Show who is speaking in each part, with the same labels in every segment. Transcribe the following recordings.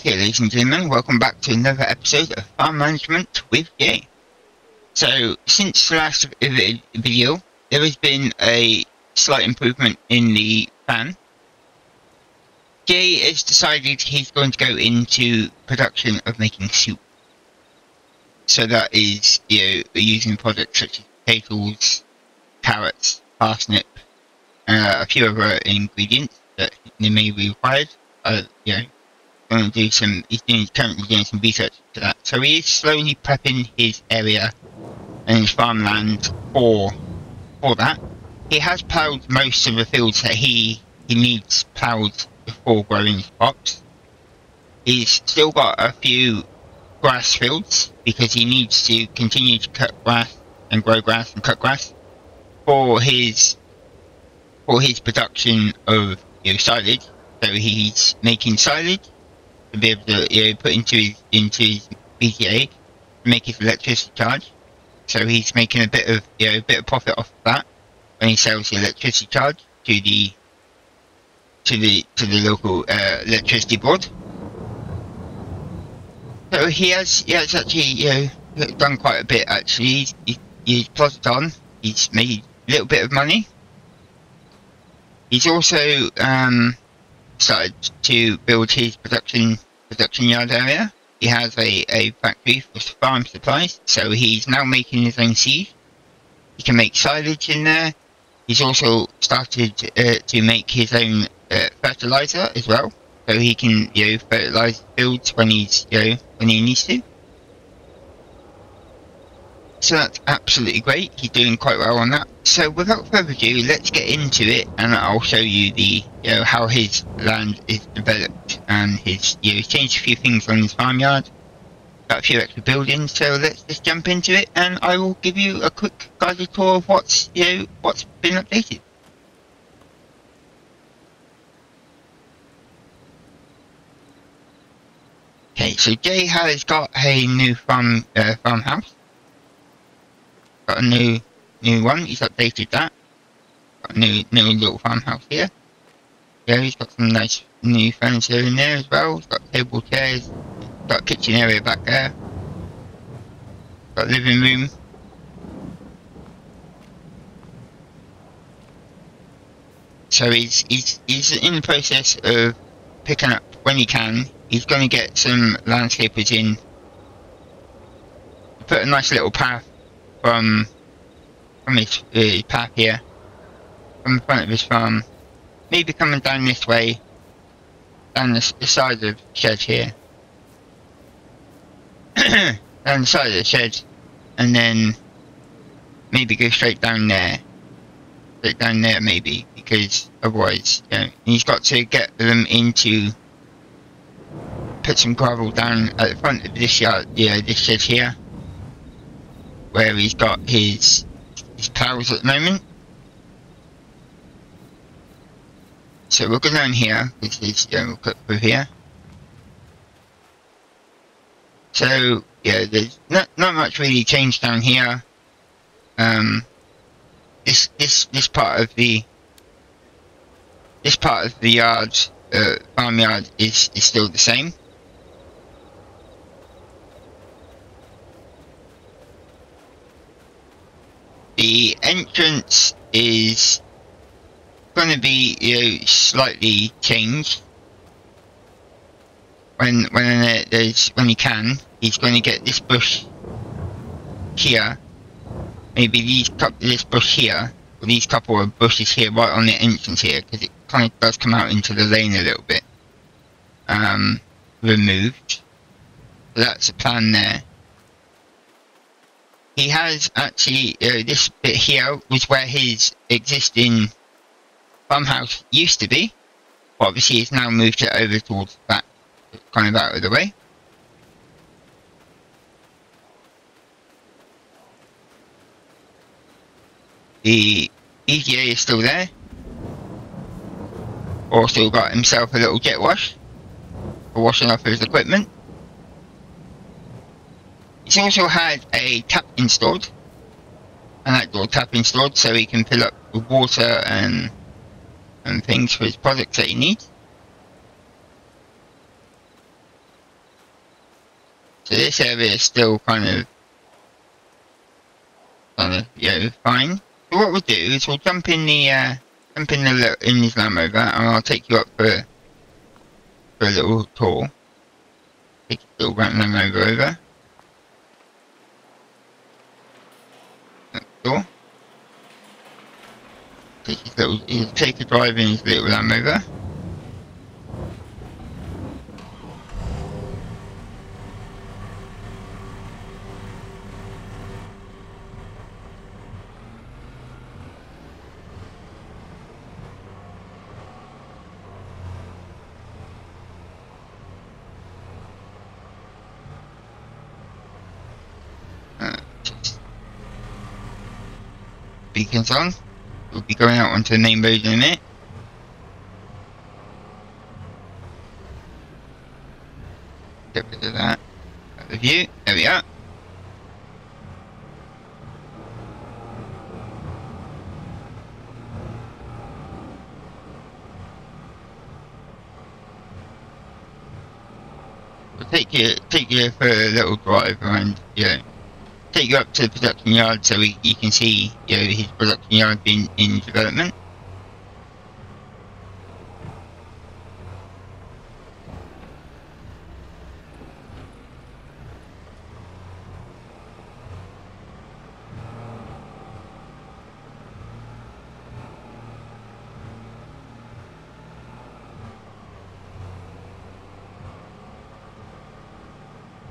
Speaker 1: Okay, ladies and gentlemen, welcome back to another episode of Farm Management with Jay. So, since the last video, there has been a slight improvement in the fan. Jay has decided he's going to go into production of making soup. So that is, you know, using products such as potatoes, carrots, parsnip, uh, a few other ingredients that may be required. Uh, you know, going to do some, he's doing, currently doing some research to that. So he is slowly prepping his area and his farmland for, for that. He has ploughed most of the fields that he, he needs ploughed before growing crops. He's still got a few grass fields because he needs to continue to cut grass and grow grass and cut grass for his for his production of you know, silage. So he's making silage to be able to you know, put into his into his BGA to make his electricity charge. So he's making a bit of you know a bit of profit off of that when he sells the electricity charge to the to the to the local uh, electricity board. So he has he has actually you know done quite a bit actually. He's, he, he's plotted on. He's made a little bit of money. He's also um, started to build his production production yard area. He has a, a factory for farm supplies, so he's now making his own seed. He can make silage in there. He's also started uh, to make his own uh, fertilizer as well, so he can you know fertilize fields when he's you know when he needs to. So that's absolutely great. He's doing quite well on that. So without further ado, let's get into it, and I'll show you the you know how his land is developed and his you know changed a few things on his farmyard, got a few extra buildings. So let's just jump into it, and I will give you a quick guided tour of what's you know what's been updated. Okay, so Jay has got a new farm uh, farmhouse. Got a new new one. He's updated that. Got a new new little farmhouse here. Yeah, he's got some nice new furniture in there as well. He's got table chairs. Got kitchen area back there. Got living room. So he's he's he's in the process of picking up when he can. He's going to get some landscapers in. Put a nice little path from from his, uh, path here, from the front of his farm, maybe coming down this way, down the, the side of the shed here, down the side of the shed, and then maybe go straight down there, straight down there maybe, because otherwise, you know, he's got to get them into, put some gravel down at the front of this yard, yeah, this shed here, where he's got his his plows at the moment. So we'll go down here, this is yeah, we'll cut through here. So yeah, there's not not much really changed down here. Um, this this this part of the this part of the yard, uh, farmyard is is still the same. The entrance is going to be you know, slightly changed. When when there's when he can, he's going to get this bush here. Maybe these couple this bush here, or these couple of bushes here, right on the entrance here, because it kind of does come out into the lane a little bit. Um, removed. So that's the plan there he has actually uh, this bit here was where his existing farmhouse used to be. But obviously he's now moved it over towards that kind of out of the way the EVA is still there. Also got himself a little jet wash for washing off his equipment He's also had a tap installed, an outdoor tap installed, so he can fill up with water and and things for his products that he needs. So this area is still kind of, kind of, you know, fine. So what we'll do is we'll jump in the, uh, jump in the in this Land Rover, and I'll take you up for, for a little tour. Take a little Land Rover over. Door. Take a drive in his little Land Rover. Beacons on. We'll be going out onto the main road in a minute. Get rid of that. The view. There we are. We'll take you take you for a little drive around, yeah take you up to the production yard so we, you can see you know, his production yard being in development.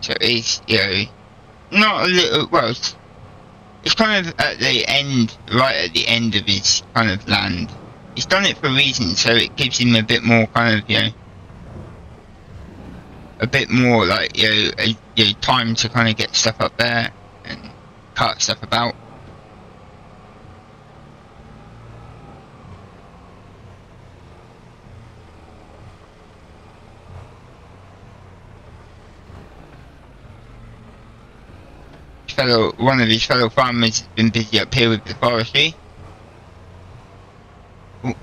Speaker 1: So he's, you know, not a little. Well, it's, it's kind of at the end, right at the end of his kind of land. He's done it for a reason, so it gives him a bit more kind of you know, a bit more like you know, a, you know time to kind of get stuff up there and cut stuff about. Fellow, one of his fellow farmers has been busy up here with the forestry. Ooh.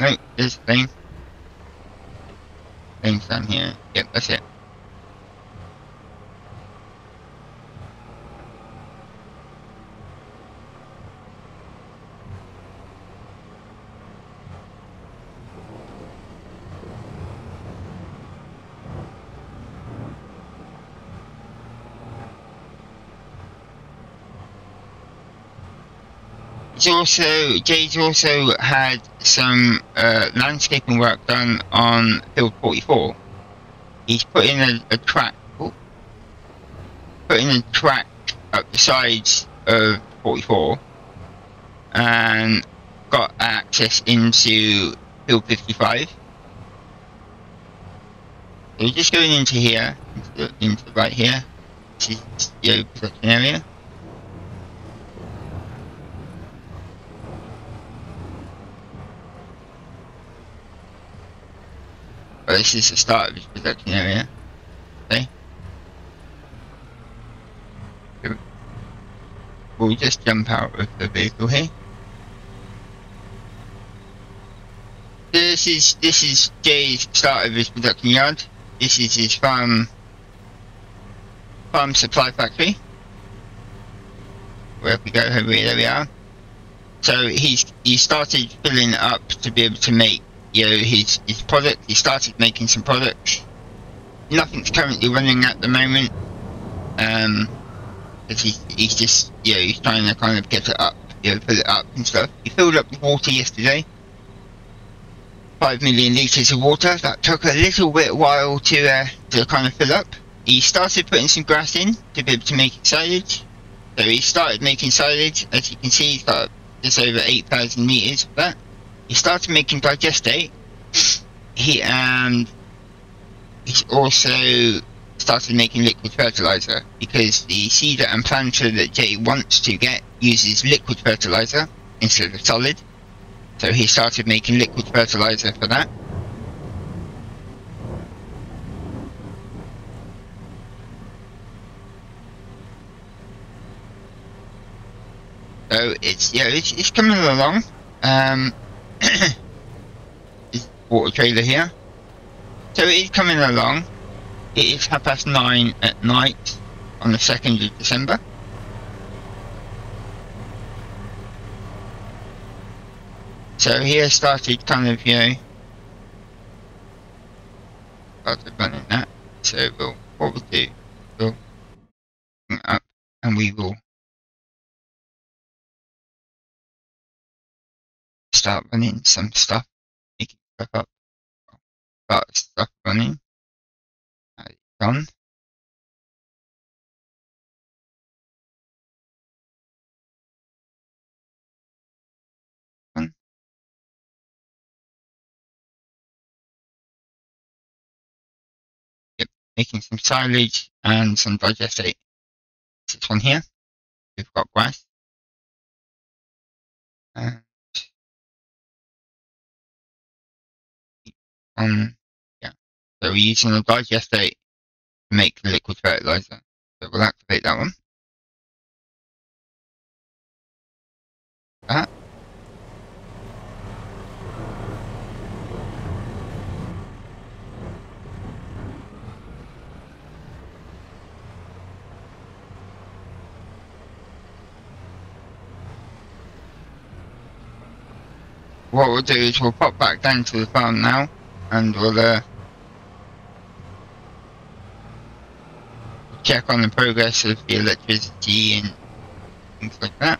Speaker 1: No, there's thing. Thing's down here. Yep, that's it. He's also Jay's also had some uh, landscaping work done on field 44. He's put in a, a track, oh, put in a track up the sides of 44, and got access into field 55. So we're just going into here, into, into right here, which is the production area. This is the start of his production area. Okay. We'll just jump out of the vehicle here. This is this is Jay's start of his production yard. This is his farm farm supply factory. Where we go, here, there we are. So he's he started filling up to be able to make you know, his, his product, he started making some products. Nothing's currently running at the moment. Um, because he's, he's just, you know, he's trying to kind of get it up, you know, fill it up and stuff. He filled up the water yesterday. Five million litres of water. That took a little bit while to, uh, to kind of fill up. He started putting some grass in to be able to make silage. So he started making silage. As you can see, he's got just over 8,000 litres of that he started making digestate. He and he also started making liquid fertilizer because the seeder and planter that Jay wants to get uses liquid fertilizer instead of solid. So he started making liquid fertilizer for that. So it's yeah, it's, it's coming along. Um, water trailer here. So it is coming along. it is half past nine at night on the 2nd of December. So here started kind of, you know, started running that. So we'll, what we'll do, we'll up and we will start running some stuff, making stuff up, start stuff running. Done. Yep, making some silage and some digestate. This one here, we've got grass. And um, yeah, so we're using the digestate to make the liquid fertilizer. So we'll activate that one. That. what we'll do is we'll pop back down to the farm now and we'll uh, check on the progress of the electricity and things like that.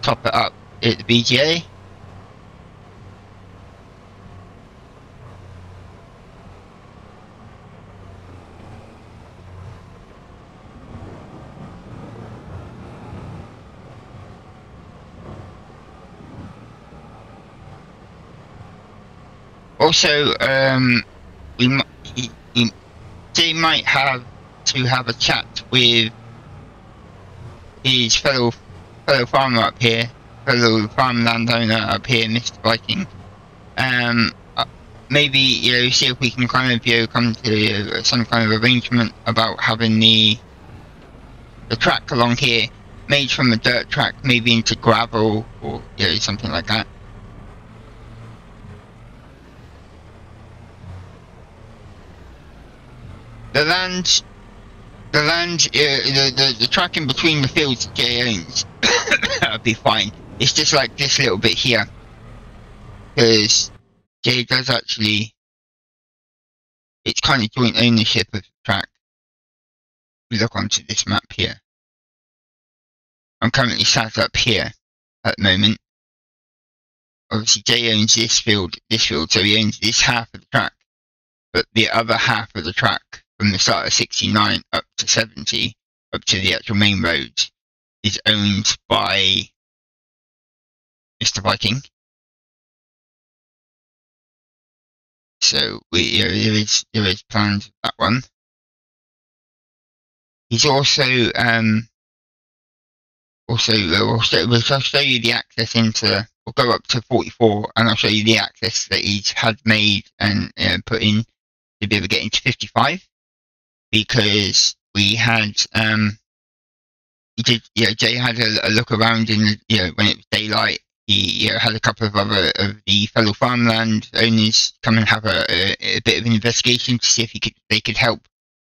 Speaker 1: Top it up at the BGA. Also, um, we might, they might have to have a chat with his fellow fellow farmer up here, fellow farm landowner up here, Mr. Viking. Um, uh, maybe you know, see if we can kind of you know, come to some kind of arrangement about having the the track along here made from a dirt track, maybe into gravel or you know, something like that. The land, the land, uh, the, the the track in between the fields Jay owns, that'd be fine. It's just like this little bit here, because Jay does actually. It's kind of joint ownership of the track. We look onto this map here. I'm currently sat up here at the moment. Obviously, Jay owns this field, this field, so he owns this half of the track. But the other half of the track from the start of 69 up to 70, up to the actual main road, is owned by Mr. Viking. So we, you know, there is there is plans that one. He's also um also we'll show, we'll show you the access into we'll go up to 44 and I'll show you the access that he's had made and uh, put in to be able to get into 55 because we had um he did yeah Jay had a, a look around in you know when it was daylight he you know, had a couple of other of the fellow farmland owners come and have a, a, a, bit of an investigation to see if he could they could help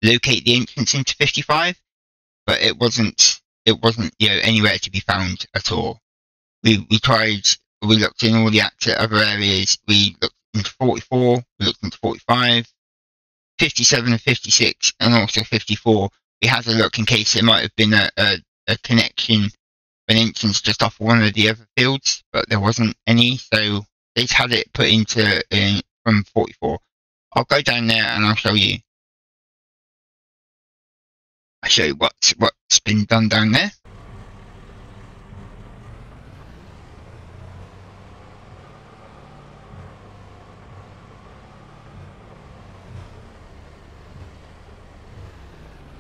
Speaker 1: locate the entrance into 55 but it wasn't it wasn't you know anywhere to be found at all. We we tried we looked in all the other areas we looked into 44 we looked into 45 57 and 56 and also 54, we had a look in case it might have been a, a, a connection, an instance just off one of the other fields, but there wasn't any, so they've had it put into uh, from 44. I'll go down there and I'll show you. I'll show you what's, what's been done down there.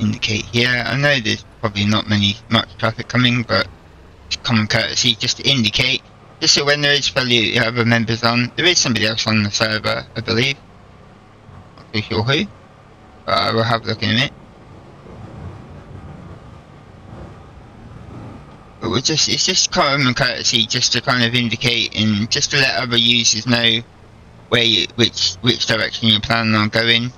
Speaker 1: Indicate here. I know there's probably not many much traffic coming, but common courtesy just to indicate, just so when there is fellow other members on, there is somebody else on the server, I believe. Not too sure who, but I will have a look in a minute. But we're just, it's just common courtesy just to kind of indicate and just to let other users know where you, which which direction you're planning on going.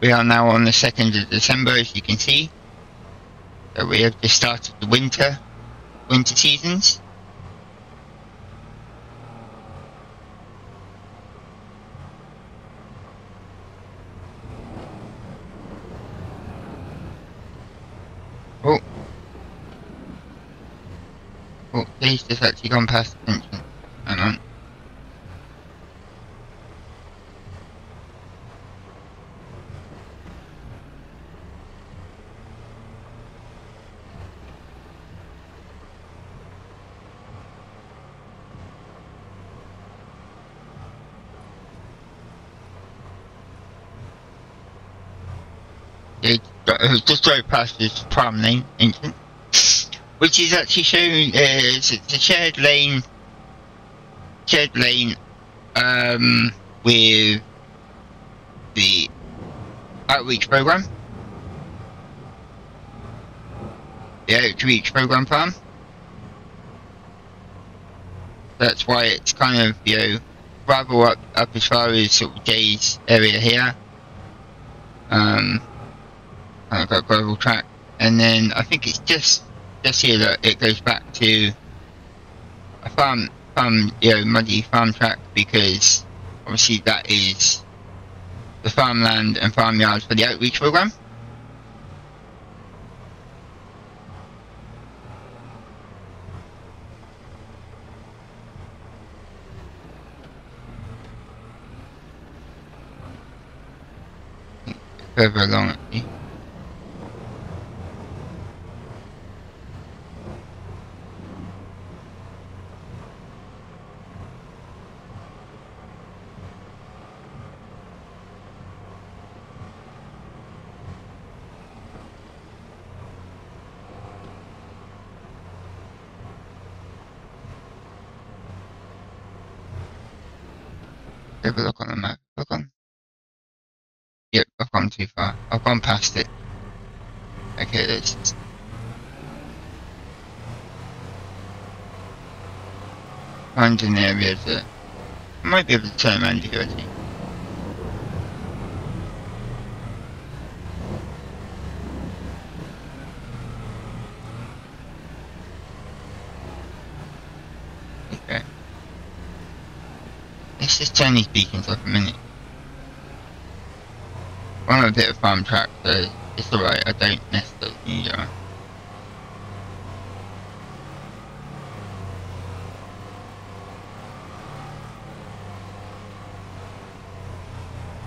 Speaker 1: We are now on the 2nd of December, as you can see. So we have just started the winter, winter seasons. Oh. Oh, he's just actually gone past the. Hang on. Uh, just drove past this prom lane entrance, which is actually shown as it's a shared lane, shared lane, um, with the outreach program, the outreach program farm. That's why it's kind of you know gravel up up as far as sort of Jay's area here. Um, I've got gravel track, and then I think it's just just here that it goes back to a farm farm you know muddy farm track because obviously that is the farmland and farmyard for the outreach program. Further along, actually. Have a look on the map. Look on. Yep, I've gone too far. I've gone past it. Okay, let's find an area that I might be able to turn around here, I. Okay. Let's just turn these beacons off a minute. I'm a bit of farm track, so it's alright, I don't necessarily need it.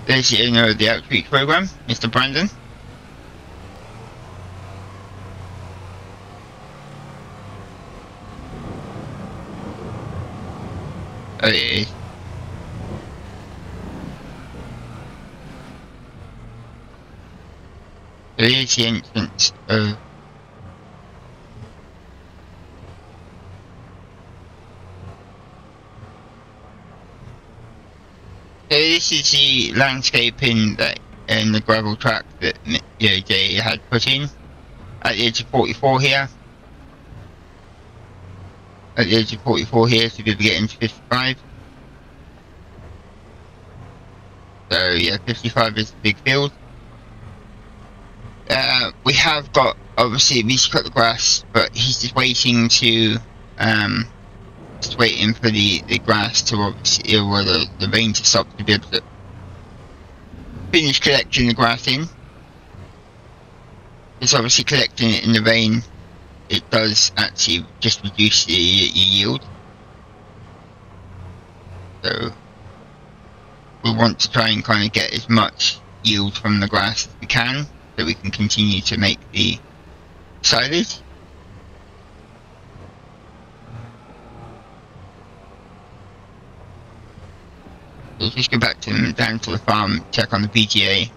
Speaker 1: There's the uh, owner of the outreach program, Mr. Brandon. Oh, it is. There is the entrance of So this is the landscaping that in the gravel track that know, Jay had put in at the edge of 44 here. At the edge of 44 here to be able to get 55. So yeah, 55 is the big field. We have got obviously to cut the grass, but he's just waiting to um, just waiting for the, the grass to obviously or the, the rain to stop to be able to finish collecting the grass in. It's obviously collecting it in the rain. It does actually just reduce the, your yield. So we want to try and kind of get as much yield from the grass as we can so we can continue to make the silage. We'll just go back to down to the farm, check on the BGA,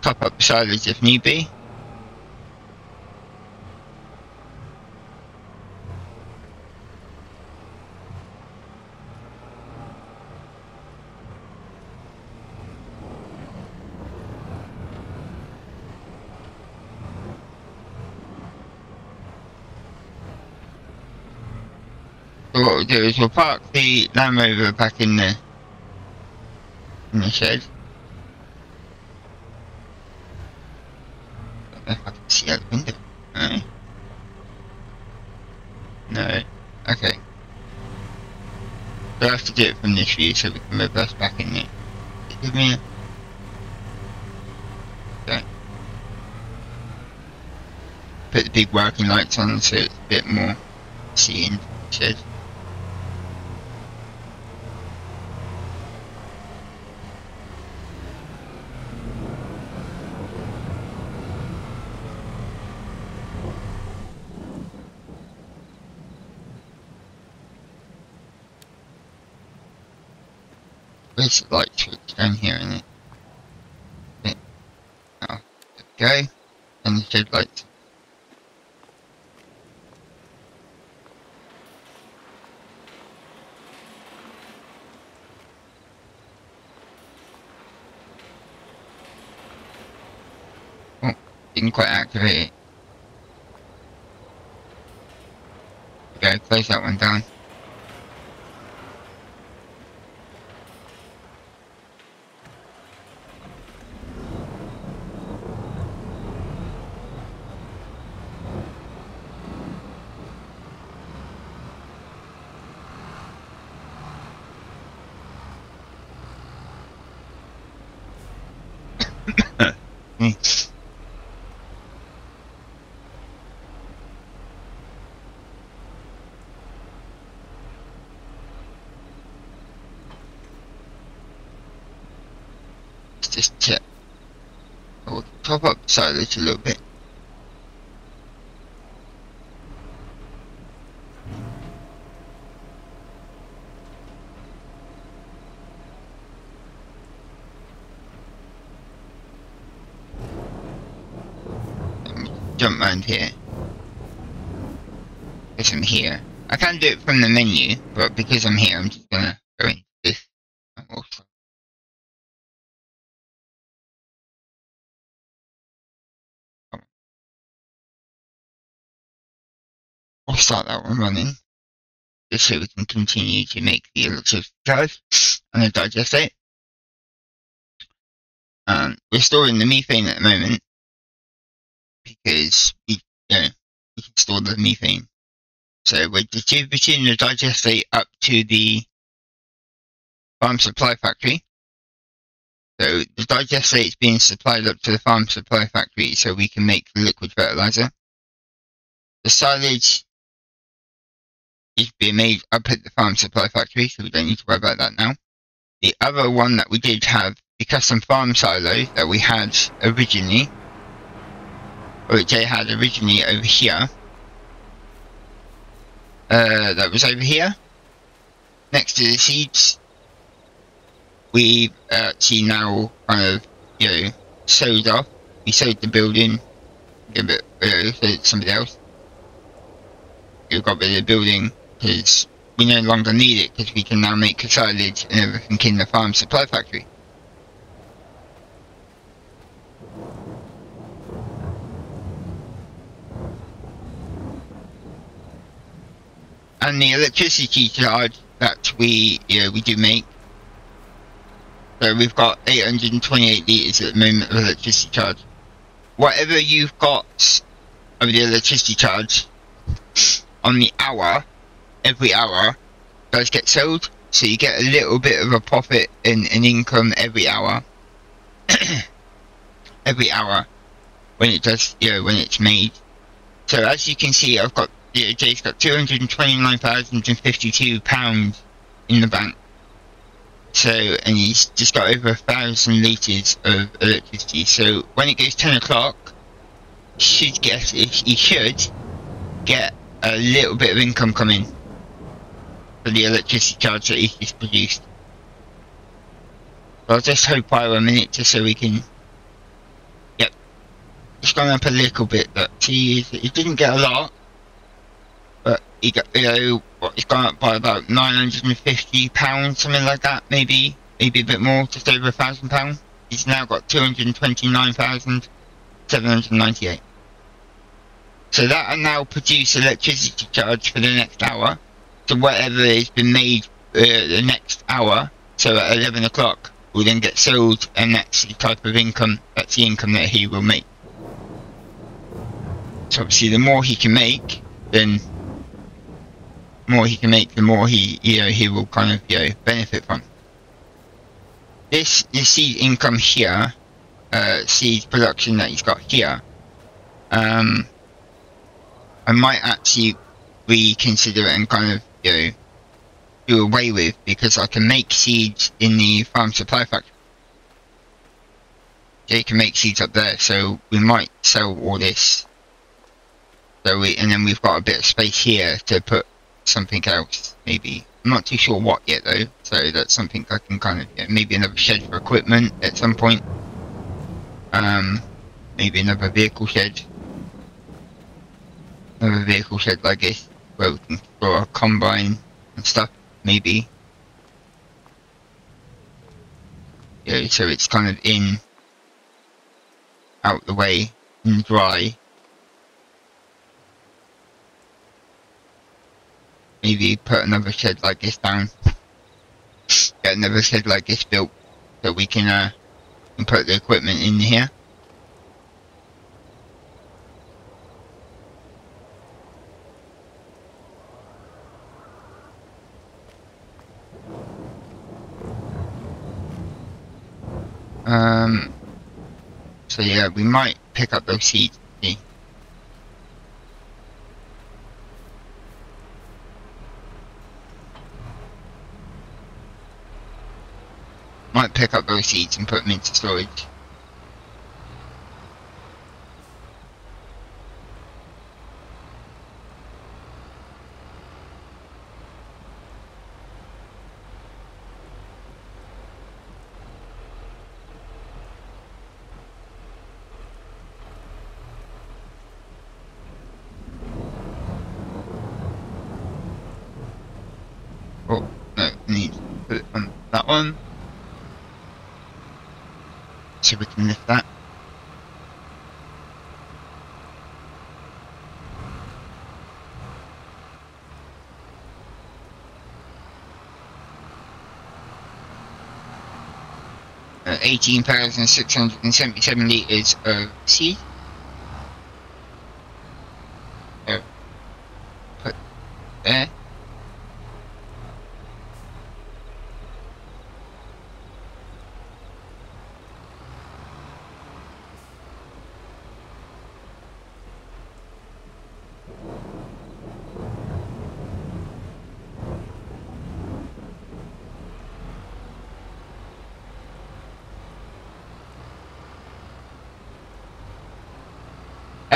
Speaker 1: top up the silage if need be. What we'll do is we'll park the Land Rover back in the in the shed. If I can see out the window. No. No. Okay. I have to do it from this view so we can reverse back in there. Give me a... Okay. Put the big working lights on so it's a bit more seeing shed. Switch down here in it? it oh, there. And the shed lights. Oh, didn't quite activate it. Okay, close that one down. Mm. Let's just check. We'll top silage a little bit. jump round here. Because I'm here. I can't do it from the menu, but because I'm here, I'm just I'll start that one running. Just so we can continue to make the electricity charge and the digestate. Um, we're storing the methane at the moment because we, you know, we can store the methane. So we're distributing the digestate up to the farm supply factory. So the digestate is being supplied up to the farm supply factory so we can make the liquid fertilizer. The silage is being made up at the farm supply factory, so we don't need to worry about that now. The other one that we did have, the custom farm silo that we had originally, which I had originally over here. Uh, that was over here, next to the seeds. We've actually now kind of, you know, sold off. We sold the building, give it, to somebody else. We got rid of the building Hmm. because we no longer need it because we can now make silage and everything in the farm supply factory. and the electricity charge that we know, we do make. So we've got 828 litres at the moment of electricity charge. Whatever you've got of the electricity charge on the hour, every hour, does get sold. So you get a little bit of a profit in, in income every hour. every hour when it does, you know, when it's made. So as you can see, I've got yeah, Jay's got two hundred and twenty-nine thousand and fifty-two pounds in the bank. So, and he's just got over a thousand litres of electricity. So when it goes ten o'clock, should get he should get a little bit of income coming for the electricity charge that he's produced. I'll just hope by a minute just so we can. Yep, it's gone up a little bit. But he he didn't get a lot But he got you know he's gone up by about nine hundred and fifty pounds, something like that, maybe maybe a bit more, just over a thousand pounds. He's now got two hundred and twenty nine thousand seven hundred and ninety eight. So that will now produce electricity charge for the next hour So whatever has been made uh, the next hour, so at 11 o'clock, will then get sold, and that's the type of income, that's the income that he will make. So obviously the more he can make, then more he can make, the more he, you know, he will kind of, you know, benefit from. This, you see income here, uh, seed production that he's got here, um, I might actually reconsider it and kind of, know, do away with because I can make seeds in the farm supply factory. They can make seeds up there, so we might sell all this. So we, and then we've got a bit of space here to put something else, maybe. I'm not too sure what yet though, so that's something I can kind of, maybe another shed for equipment at some point. Um, maybe another vehicle shed. Another vehicle shed like this, can store a combine and stuff, maybe. Yeah, so it's kind of in, out the way, and dry. maybe put another shed like this down. Get another shed like this built so we can uh put the equipment in here. Um, so yeah, we might pick up those seeds. Might pick up those seeds and put them into storage. Oh, no, need to put it one so we can lift that. Uh, 18,677 litres of seed.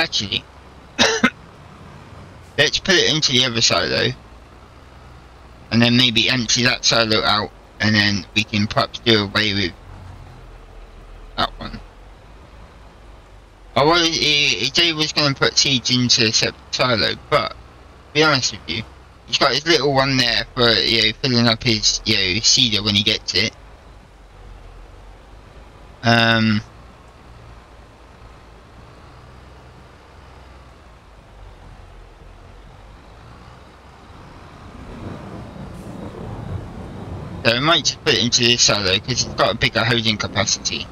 Speaker 1: Actually, let's put it into the other silo, and then maybe empty that silo out, and then we can perhaps do away with that one. I was, Jay was going to put seeds into a separate silo, but to be honest with you, he's got his little one there for you know filling up his you know seeder when he gets it. Um. So I might put it into this silo because it's got a bigger holding capacity.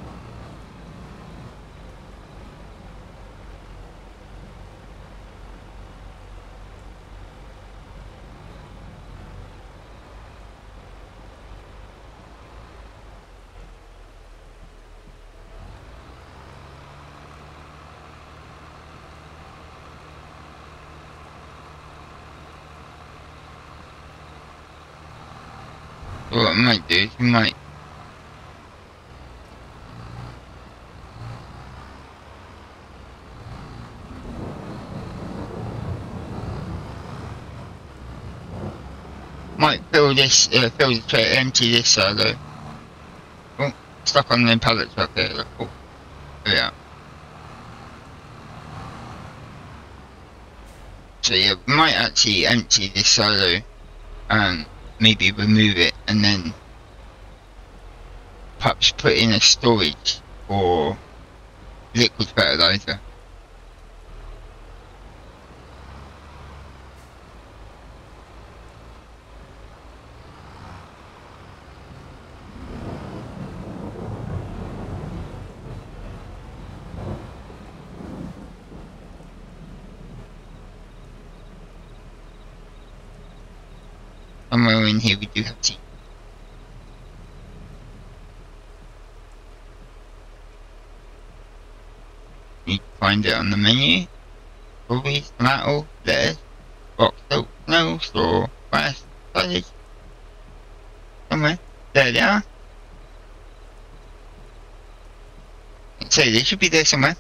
Speaker 1: What I might might fill this uh, fill the tray empty this silo. Oh, stuck on the pallets up there. Oh, yeah. So yeah, might actually empty this silo and maybe remove it and then perhaps put in a storage or liquid fertilizer. Somewhere in here we do have tea. Find it on the menu. Probably tomato, lettuce, box soap, no, straw, rice, sausage. Somewhere. There they are. So they should be there somewhere.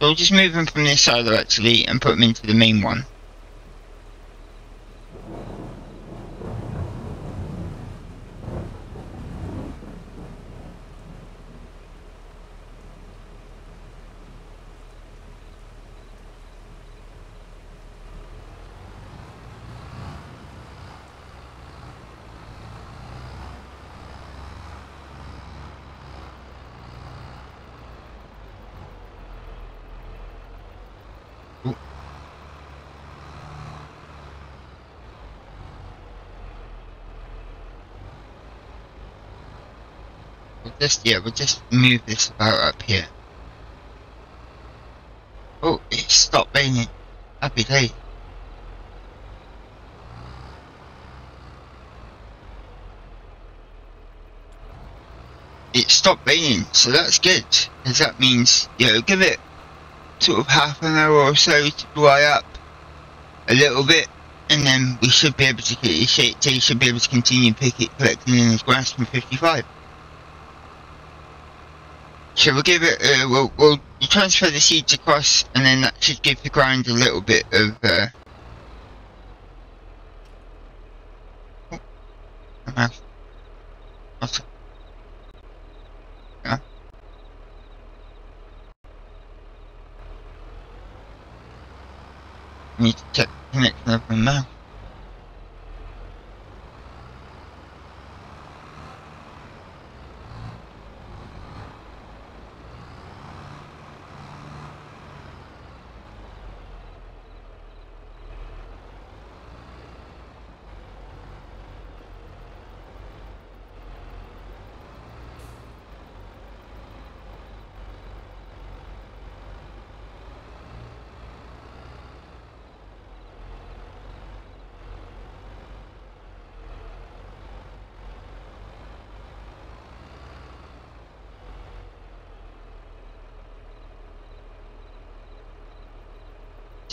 Speaker 1: So we'll just move them from this silo actually and put them into the main one. Just, yeah, we'll just move this about up here. Oh, it stopped raining. Happy day. It stopped raining, so that's good. Because that means, you know, give it sort of half an hour or so to dry up a little bit. And then we should be able to, he should be able to continue picket collecting in his grass from 55. So we'll give it, uh, we'll, we'll transfer the seeds across and then that should give the ground a little bit of, uh. Need to check connection of my mouse.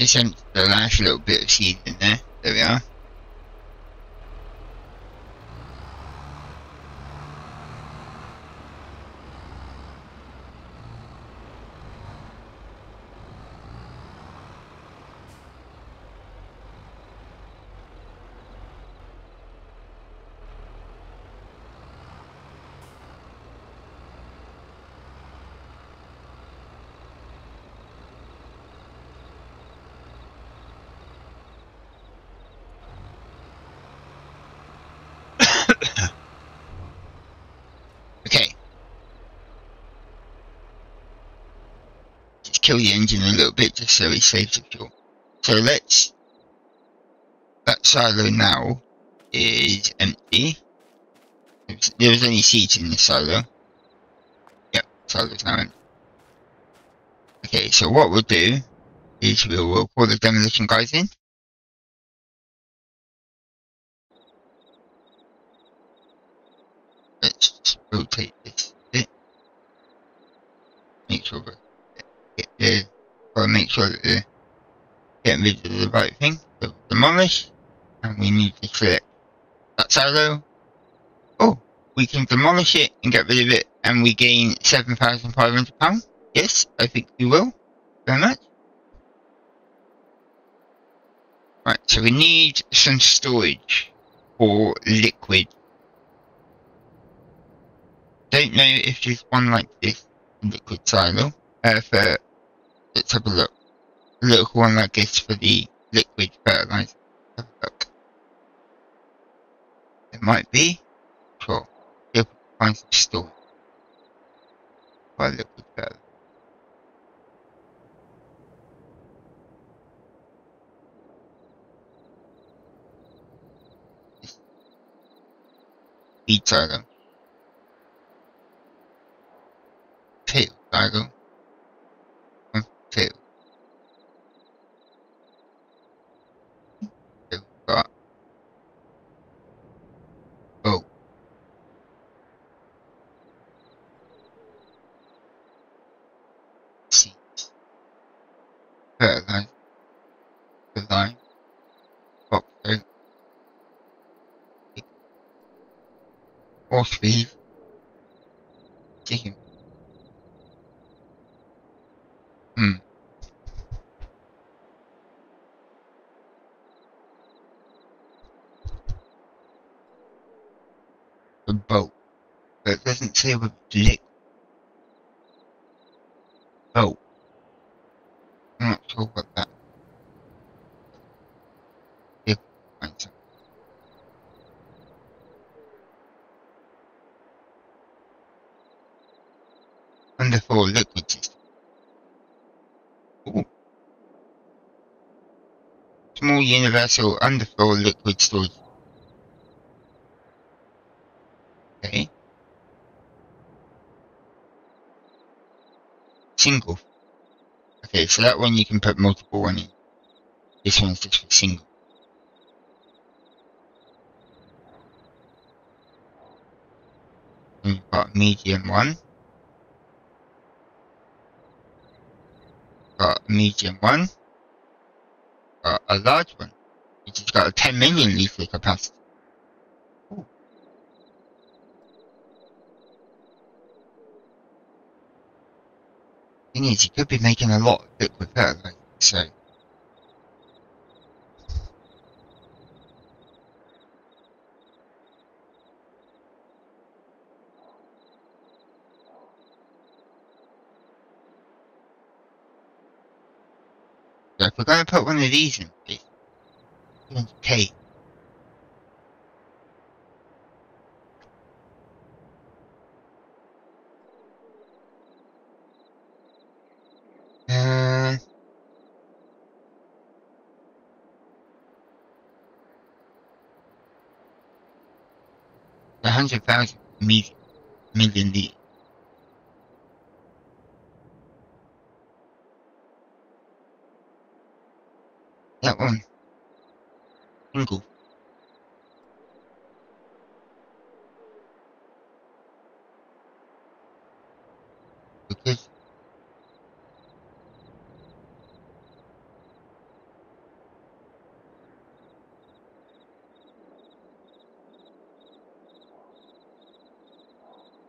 Speaker 1: Just empty the last little bit of seed in there. There we are. okay. Just kill the engine a little bit just so he saves the fuel. So let's... That silo now is empty. There was only seats in this silo. Yep, silo's now empty. Okay, so what we'll do is we'll, we'll call the demolition guys in. let's rotate this bit. Make sure we get the, or make sure that the getting rid of the right thing. So demolish, and we need to select that silo. Oh, we can demolish it and get rid of it, and we gain seven thousand five hundred pounds. Yes, I think we will. Very much. Right, so we need some storage for liquid don't know if there's one like this liquid silo. Uh, for, let's have a look. A little one like this for the liquid fertilizer. Have a look. It might be. Sure. If we find some store. For liquid fertilizer. Feed silo. two, Gargle. One, two. Two, got or three. Chicken. Hmm. The boat. But doesn't with lit. Boat. I'm not sure what that. Yeah, right. Wonderful liquid system. Ooh. Small universal underfloor liquid storage. Okay. Single. Okay, so that one you can put multiple one in. This one's just for single. And you've got medium one. Got medium one. Got a large one. Which has got a 10 million litre capacity. Thing is, you could be making a lot of liquid fertilizer, so. So if we're going to put one of these in, please. Okay. Uh, a hundred thousand million li- That one. Single. Because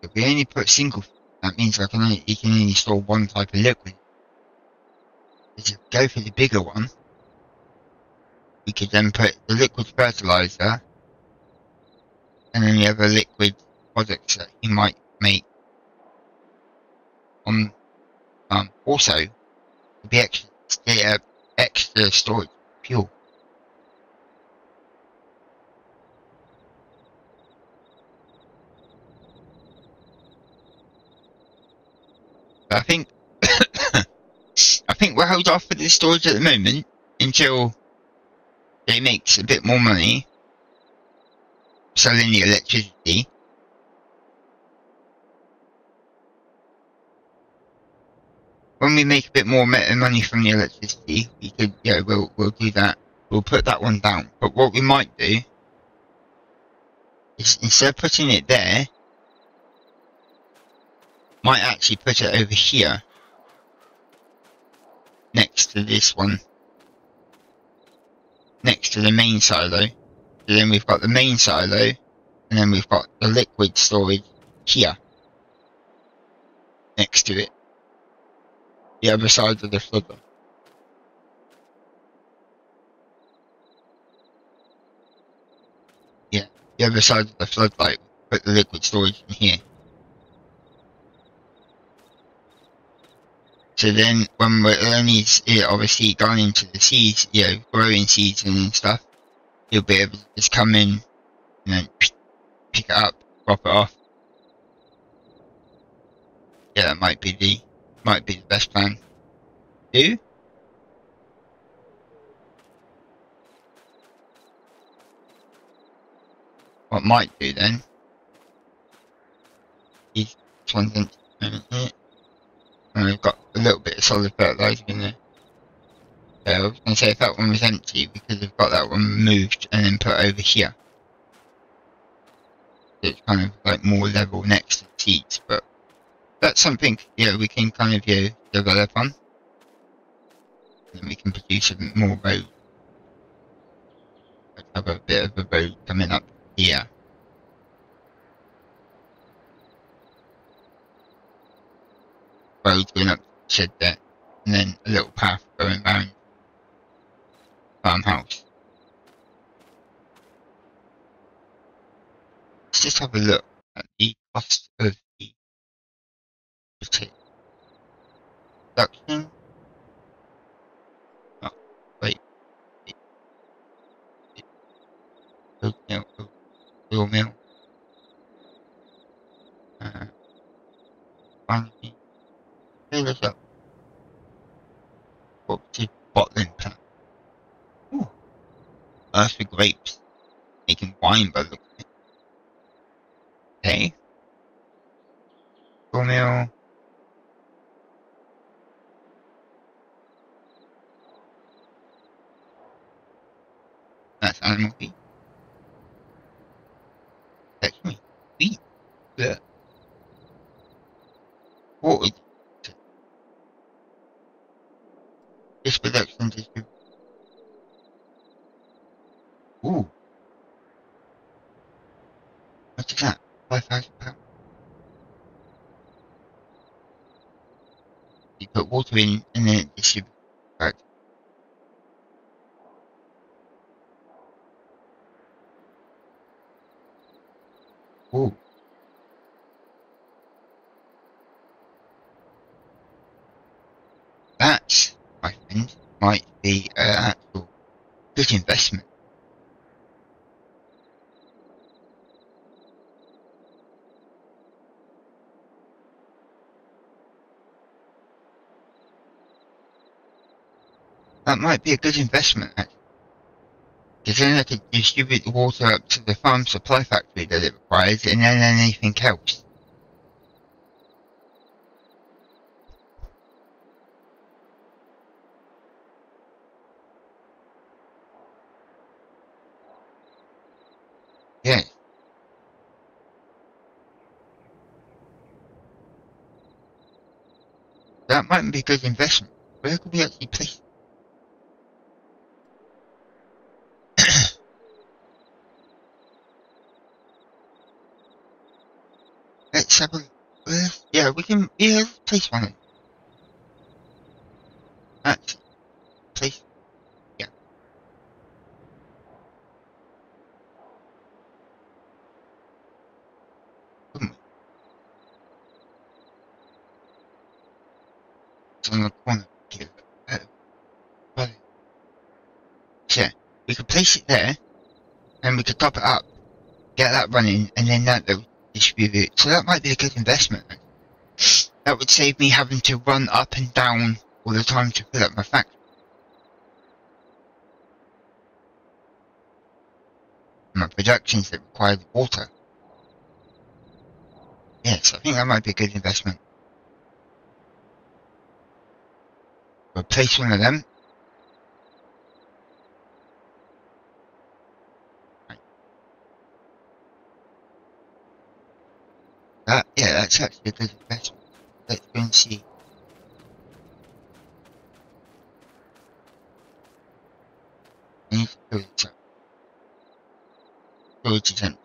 Speaker 1: if we only put single, that means I can only, you can only store one type of liquid. If you go for the bigger one, we could then put the liquid fertilizer and any other liquid products that you might make on um also to be extra extra storage fuel. I think I think we'll hold off with the storage at the moment until they makes a bit more money selling the electricity. When we make a bit more money from the electricity, we could, yeah, we'll we'll do that. We'll put that one down. But what we might do is instead of putting it there, might actually put it over here next to this one next to the main silo. Then we've got the main silo, and then we've got the liquid storage here, next to it. The other side of the floodlight. Yeah, the other side of the floodlight, put the liquid storage in here. So then, when we're only obviously gone into the seeds, you know, growing seeds and stuff, you'll be able to just come in and then pick it up, drop it off. Yeah, that might be the might be the best plan. Do? What might do then? These here. And we've got a little bit of solid fertilizer in there. So I was going to say if that one was empty, because we have got that one moved and then put over here. It's kind of like more level next to seats, but that's something, yeah, we can kind of, yeah, develop on. And we can produce a more road. Have a bit of a road coming up here. Road going up the shed there, and then a little path going round farmhouse. Let's just have a look at the cost of the production. Oh, wait. Oatmeal, oatmeal. Uh, finally, hey, look up. Cooperative bottling plant. Ooh. Earth for grapes. Making wine by the it. Okay. Oatmeal. That's animal feed. That's me. Feed. Yeah. What this production distribution? Ooh. What's that? Five thousand pounds. You put water in and then it distributes back. Ooh. That, might be an actual good investment. That might be a good investment, actually. Because then I could distribute the water up to the farm supply factory that it requires, and then anything else. Yeah. That mightn't be a good investment. Where could we actually place Let's have a uh, yeah, we can yeah, place one. in. That's place yeah. Couldn't we? It's on the corner here. Uh, well, yeah, we could place it there, and we could top it up, get that running, and then that will distribute it. So that might be a good investment. That would save me having to run up and down all the time to fill up my factory. My productions that require water. Yes, I think that might be a good investment. Replace one of them. That, yeah, that's actually a good investment. Let's go and see. I need to go to storage center.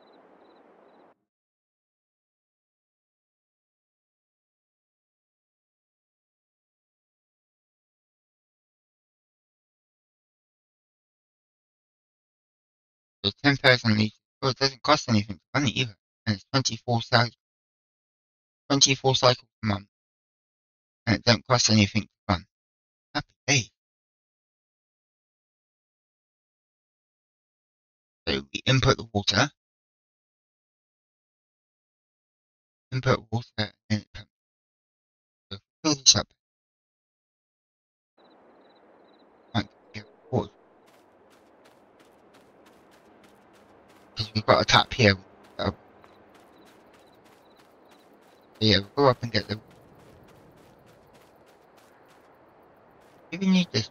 Speaker 1: So 10,000 liters. Oh, it doesn't cost anything to run either. And it's 24 cycles, 24 cycles a month. And it don't cost anything to run. Happy day. So we input the water. Input water and it pumps. So fill this up. Might. Because we've got a tap here. Uh, yeah, go up and get the. Do we need this?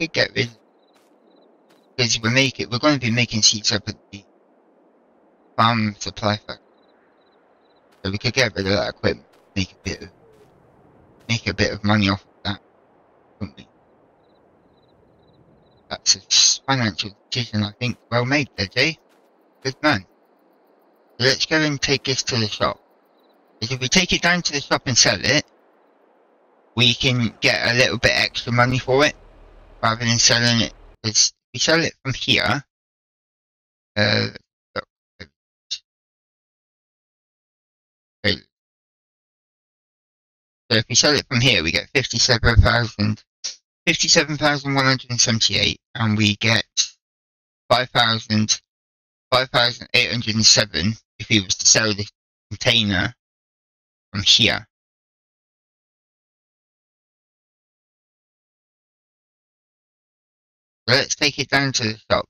Speaker 1: We get rid because we make it. We're going to be making seats up at the farm supply factory, so we could get rid of that equipment, make a bit of make a bit of money off of that? That's a financial decision, I think, well made there, Good man. Let's go and take this to the shop. Because if we take it down to the shop and sell it, we can get a little bit extra money for it, rather than selling it. Because we sell it from here, uh, So if we sell it from here, we get 57,000, 57,178, and we get 5,000, 5,807 if he was to sell the container from here. Let's take it down to the shop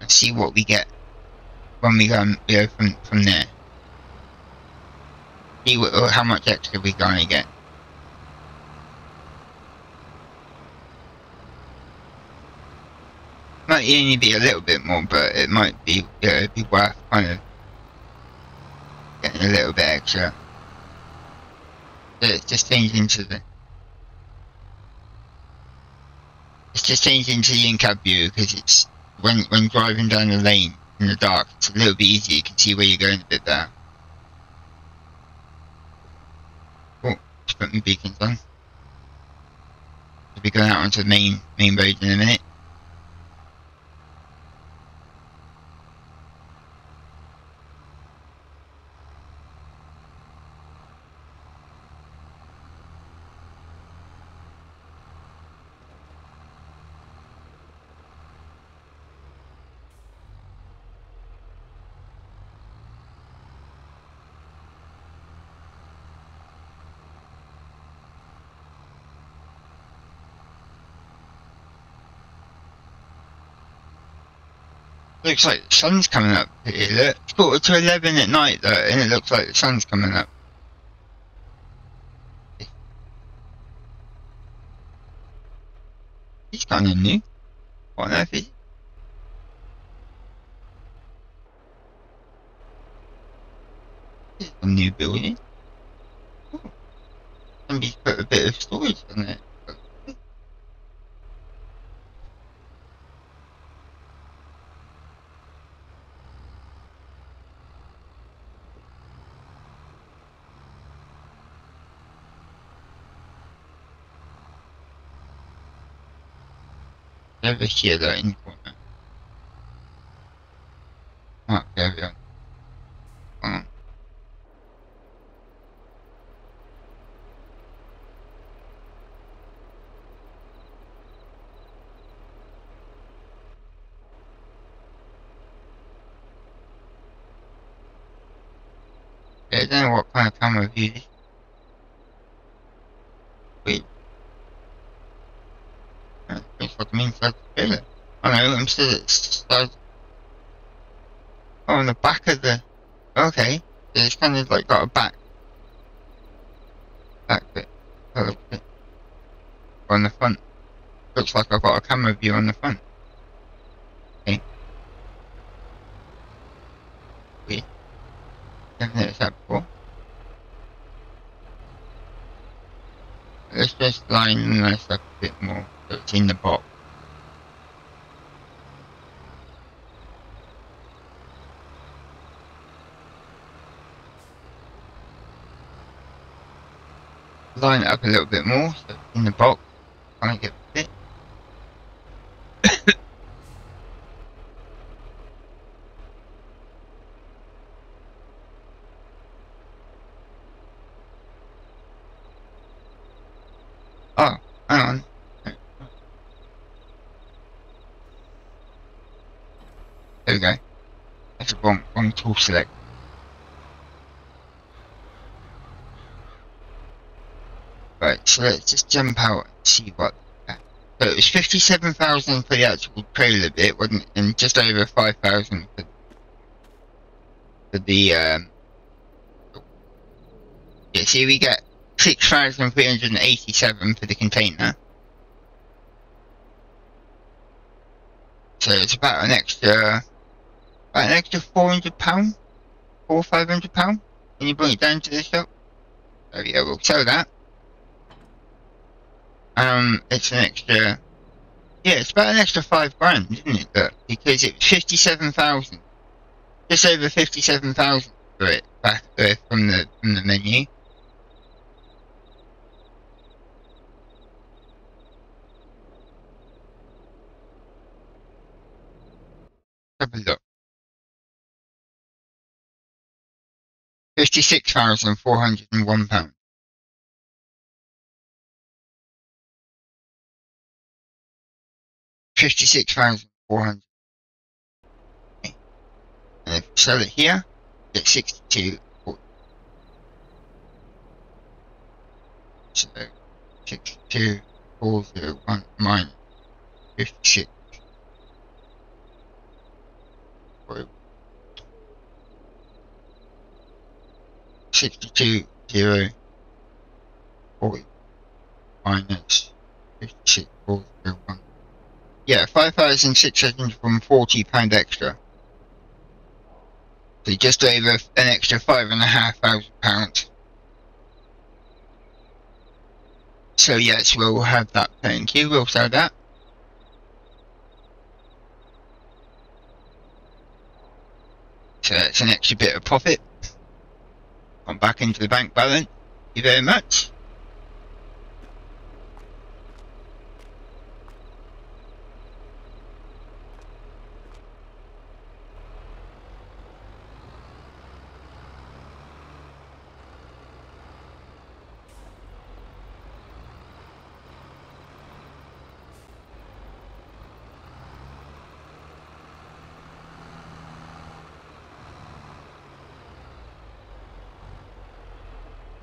Speaker 1: and see what we get when we go, from, from there see what, how much extra we're going to get. Might only be a little bit more, but it might be yeah, it'd be worth kind of getting a little bit extra. It's just changing to the it's just changed into the in-cab view because it's when when driving down the lane in the dark, it's a little bit easier. You can see where you're going a bit better. Oh, just put my beacons on. We'll be going out onto the main main road in a minute. Looks like the sun's coming up here, look. It's quarter to 11 at night though, and it looks like the sun's coming up. He's kind of new. What on earth is a new building. Oh. Somebody's put a bit of storage on it. Never hear that in corner. Ah, there we are. I don't know what kind of camera view this Wait. Mean inside the trailer. I oh, know, I'm still at Oh, on the back of the... Okay. It's kind of like got a back. Back bit. Bit. On the front. Looks like I've got a camera view on the front. Okay. Weird. Never noticed that before. Let's just line this up a bit more it's in the box. Line it up a little bit more so in the box. Can't get fit. oh, hang on. There we go. That's the wrong select. Right, so let's just jump out and see what. So it was 57,000 for the actual trailer bit, wasn't it? And just over 5,000 for, for the, um, yeah, see we get 6,387 for the container. So it's about an extra an extra four hundred pound, four five hundred pound. Can you bring it down to the shop? So yeah, we'll sell that. Um, it's an extra Yeah, it's about an extra five grand, isn't it? But because it's fifty-seven thousand, just over fifty-seven thousand for it back uh, from the from the menu. Have a look. Fifty-six thousand four hundred and one pounds. Fifty-six thousand four hundred. And if we sell it here, get sixty-two. So sixty-two four zero one minus fifty-six. Sixty-two zero forty minus fifty-six four zero one. Yeah, five thousand six hundred and forty pound extra. So just over an extra five and a half thousand pounds. So yes, we'll have that. Thank you. We'll sell that. So it's an extra bit of profit. Come back into the bank balance. Thank you very much.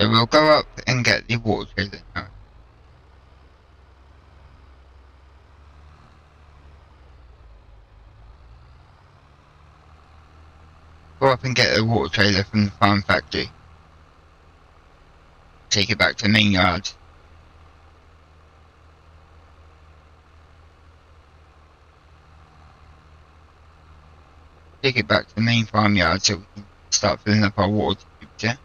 Speaker 1: So we'll go up and get the water trailer now. Go up and get the water trailer from the farm factory. Take it back to the main yard. Take it back to the main farmyard so we can start filling up our water tubes?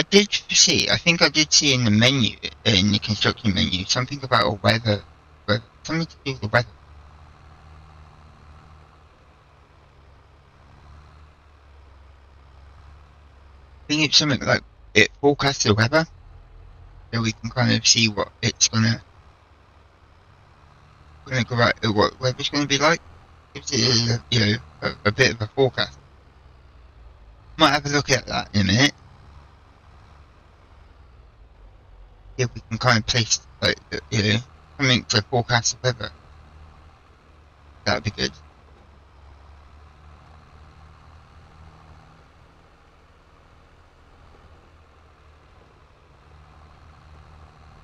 Speaker 1: I did see, I think I did see in the menu, in the construction menu, something about a weather, something to do with the weather. I think it's something like it forecasts the weather, so we can kind of see what it's gonna, gonna go out, what weather's gonna be like. Gives it, a, you know, a, a bit of a forecast. Might have a look at that in a minute. Yeah, we can kind of place, like, uh, you know, something to forecast the weather. That'd be good.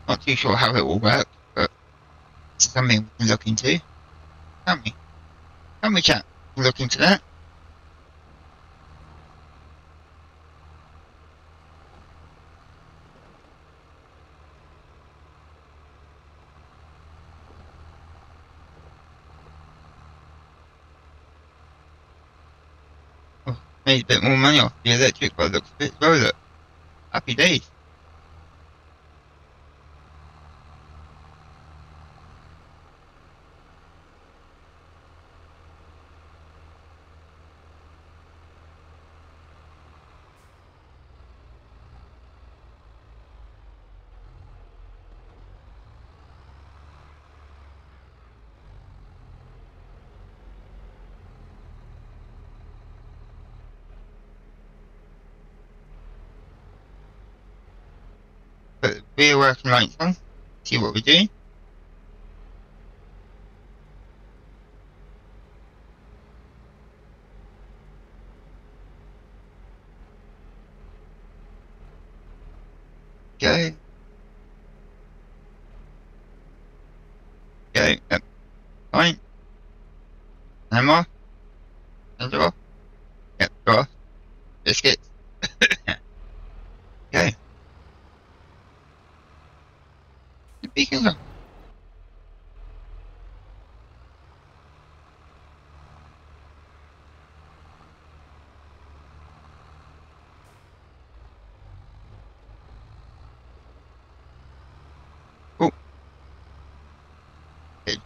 Speaker 1: Not too sure how it will work, but it's something we can look into. Can't we? Can't we, chat? Look into that. Made a bit more money off the electric by the looks of it well. Happy days. Put rear working lights on. See what we're doing. Go. go. Yep. Fine. No more. No draw. Yep, draw. Biscuits. go. The beacons on.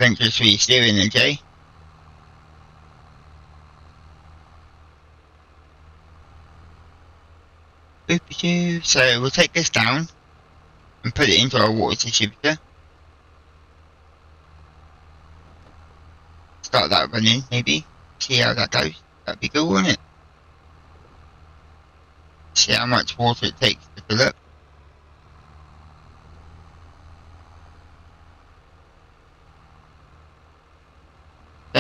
Speaker 1: For your steering there, Jay. So we'll take this down and put it into our water distributor. Start that running, maybe. See how that goes. That'd be good, wouldn't it? See how much water it takes to fill up.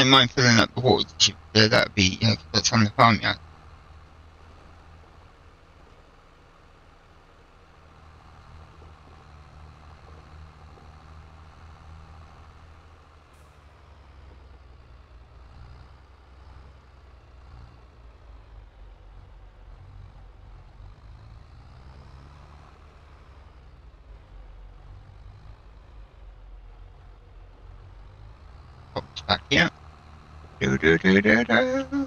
Speaker 1: Don't mind filling up the water distributor, that'd be, know, that's on the farmyard. Pops back here. Do do do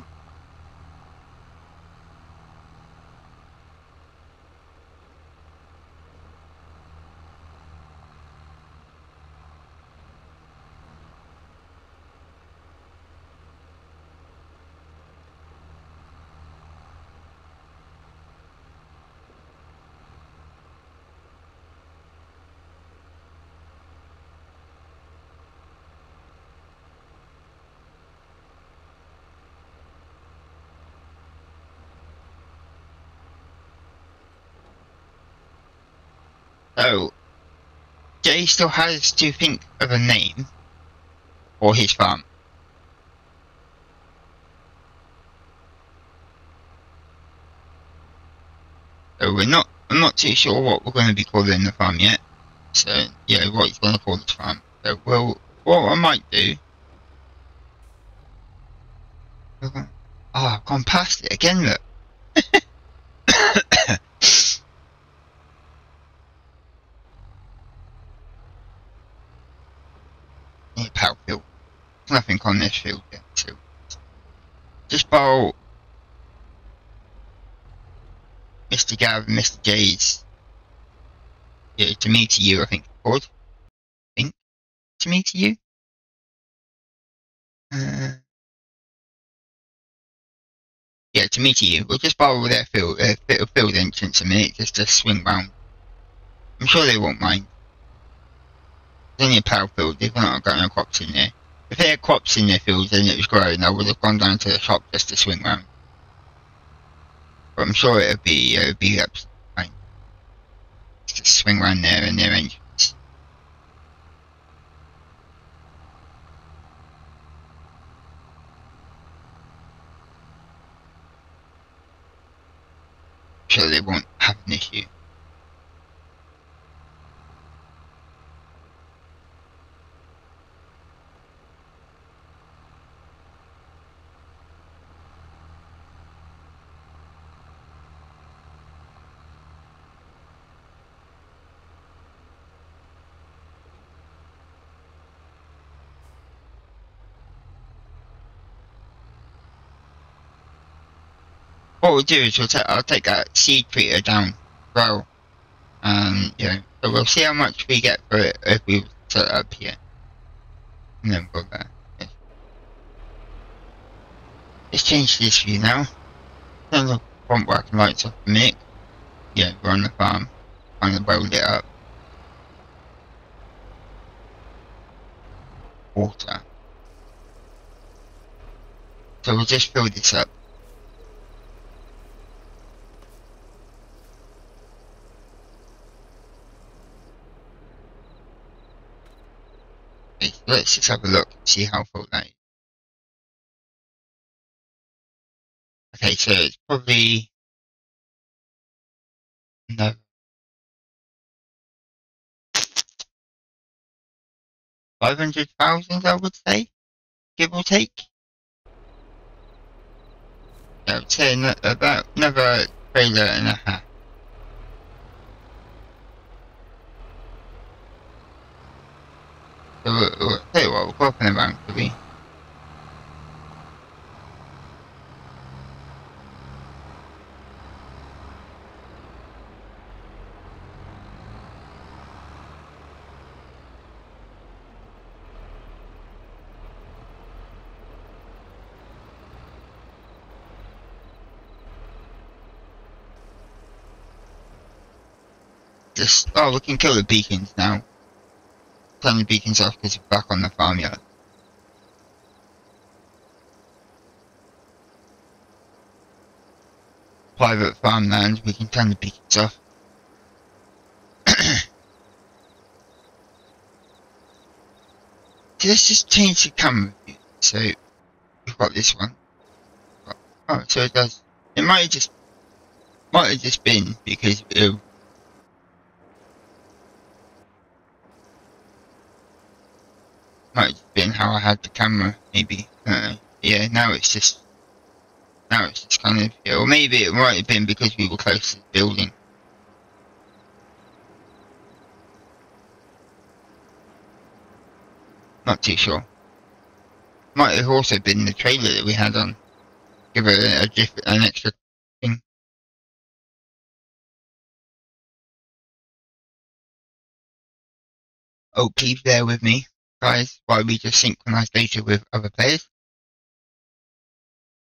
Speaker 1: So, Jay still has to think of a name for his farm. So we're not, I'm not too sure what we're going to be calling the farm yet. So, yeah, what he's going to call the farm. So, well, what I might do... Oh, I've gone past it again, look. near Power Field. There's nothing on this field yet, so just bowl Mr. Gav and Mr. J's yeah, to me to you, I think called. I think to me to you. Uh, yeah, to me to you. We'll just borrow their field, uh, field entrance a minute just to swing round. I'm sure they won't mind. There's only a power field, they've not got no crops in there. If they had crops in their fields and it was growing, I would have gone down to the shop just to swing round. But I'm sure it'll be, it'll be absolutely fine. Just swing round there in their entrance. So they won't have an issue. We'll do is we'll ta I'll take that seed treater down row. Um, yeah, so we'll see how much we get for it if we set it up here. And then we'll go. Yeah. Let's change this view now. Turn the front working lights off a minute. Yeah, we're on the farm. Trying to weld it up. Water. So we'll just fill this up. Let's just have a look see how full that is. Okay, so it's probably no. 500,000, I would say, give or take. I would say about another trailer and a half. So, we'll, tell you what, we'll go up and around, could we? Just, oh, we can kill the beacons now. The beacons off because we're back on the farmyard. Private farmland, we can turn the beacons off. let's just change the camera view. So, we've got this one. Oh, so it does. It might have just, might have just been because it might have been how I had the camera, maybe. Uh, yeah, now it's just, now it's just kind of, yeah, or maybe it might have been because we were close to the building. Not too sure. Might have also been the trailer that we had on. Give it a, a an extra thing. Oh, keep there with me guys, while we just synchronize data with other players.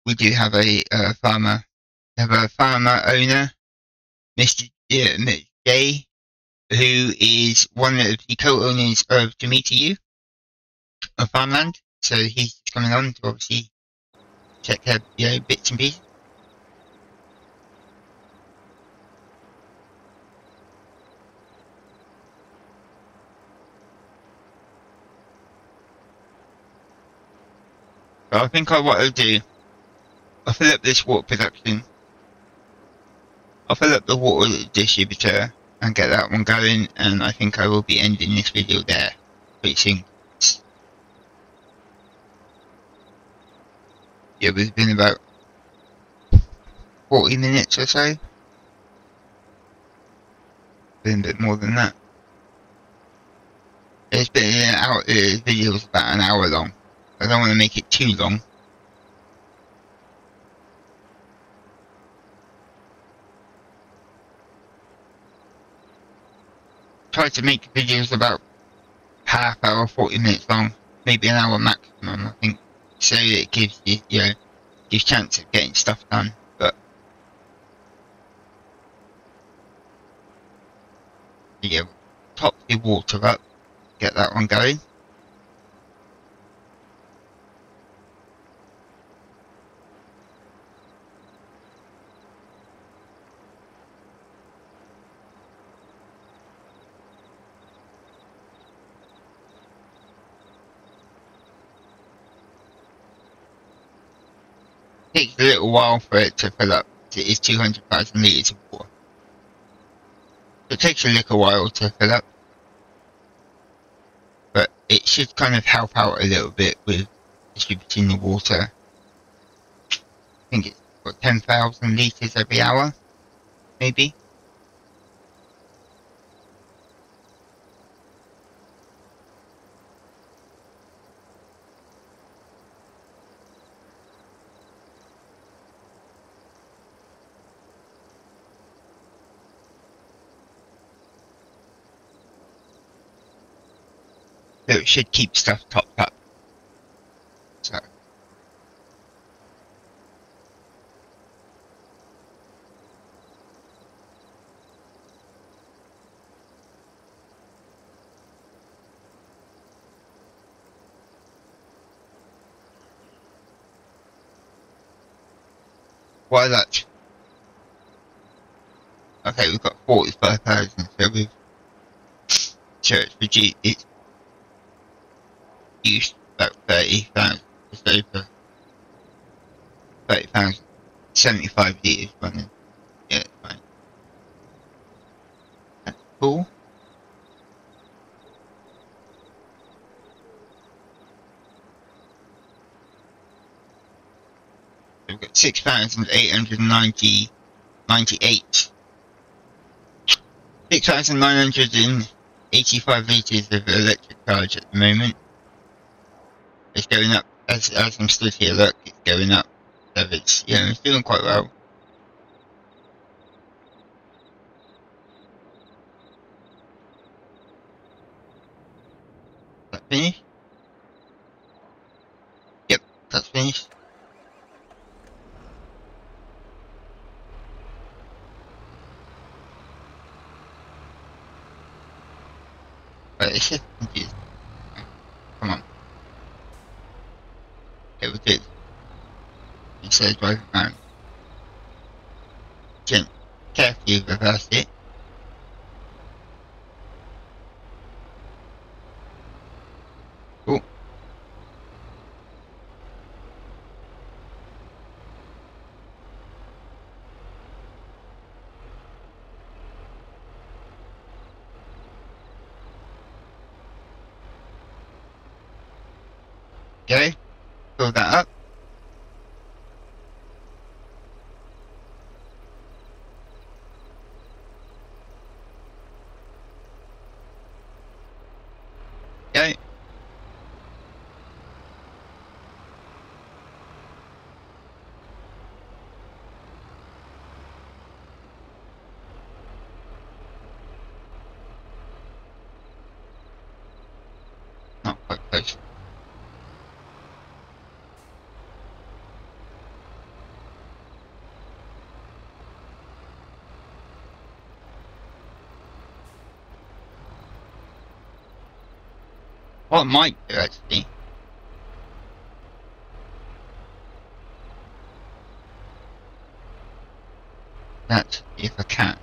Speaker 1: We do have a farmer, we have a farmer owner, Mr. J, who is one of the co-owners of Jamaica U, of farmland. So he's coming on to obviously check her, you know, bits and pieces. I think I what I'll do, I'll fill up this water production. I'll fill up the water distributor and get that one going, and I think I will be ending this video there pretty soon. Yeah, we've been about 40 minutes or so. Been a bit more than that. It's been an hour, the video's about an hour long. I don't want to make it too long. Try to make videos about half hour, 40 minutes long, maybe an hour maximum, I think, so it gives you, you know, gives chance of getting stuff done, but yeah, top the water up, get that one going. A little while for it to fill up. It is 200,000 litres of water. It takes a little while to fill up. But it should kind of help out a little bit with distributing the water. I think it's got 10,000 litres every hour, maybe. So it should keep stuff topped up. So. Why that? Okay, we've got 45,000, so we've... So it's reduced, it's used about 30,000, just over 30,000, 75 litres running. Yeah, that's fine. That's cool. So we've got 6,898 6,985 litres of electric charge at the moment. It's going up, as, as I'm stood here, look, it's going up. So it's, you know, it's doing quite well. That finished? Yep, that's finished. But it's just confused. Come on. It was. Instead of driving around. Gent carefully it. Okay, fill that up. Okay. Not quite close. I might actually. That if I can.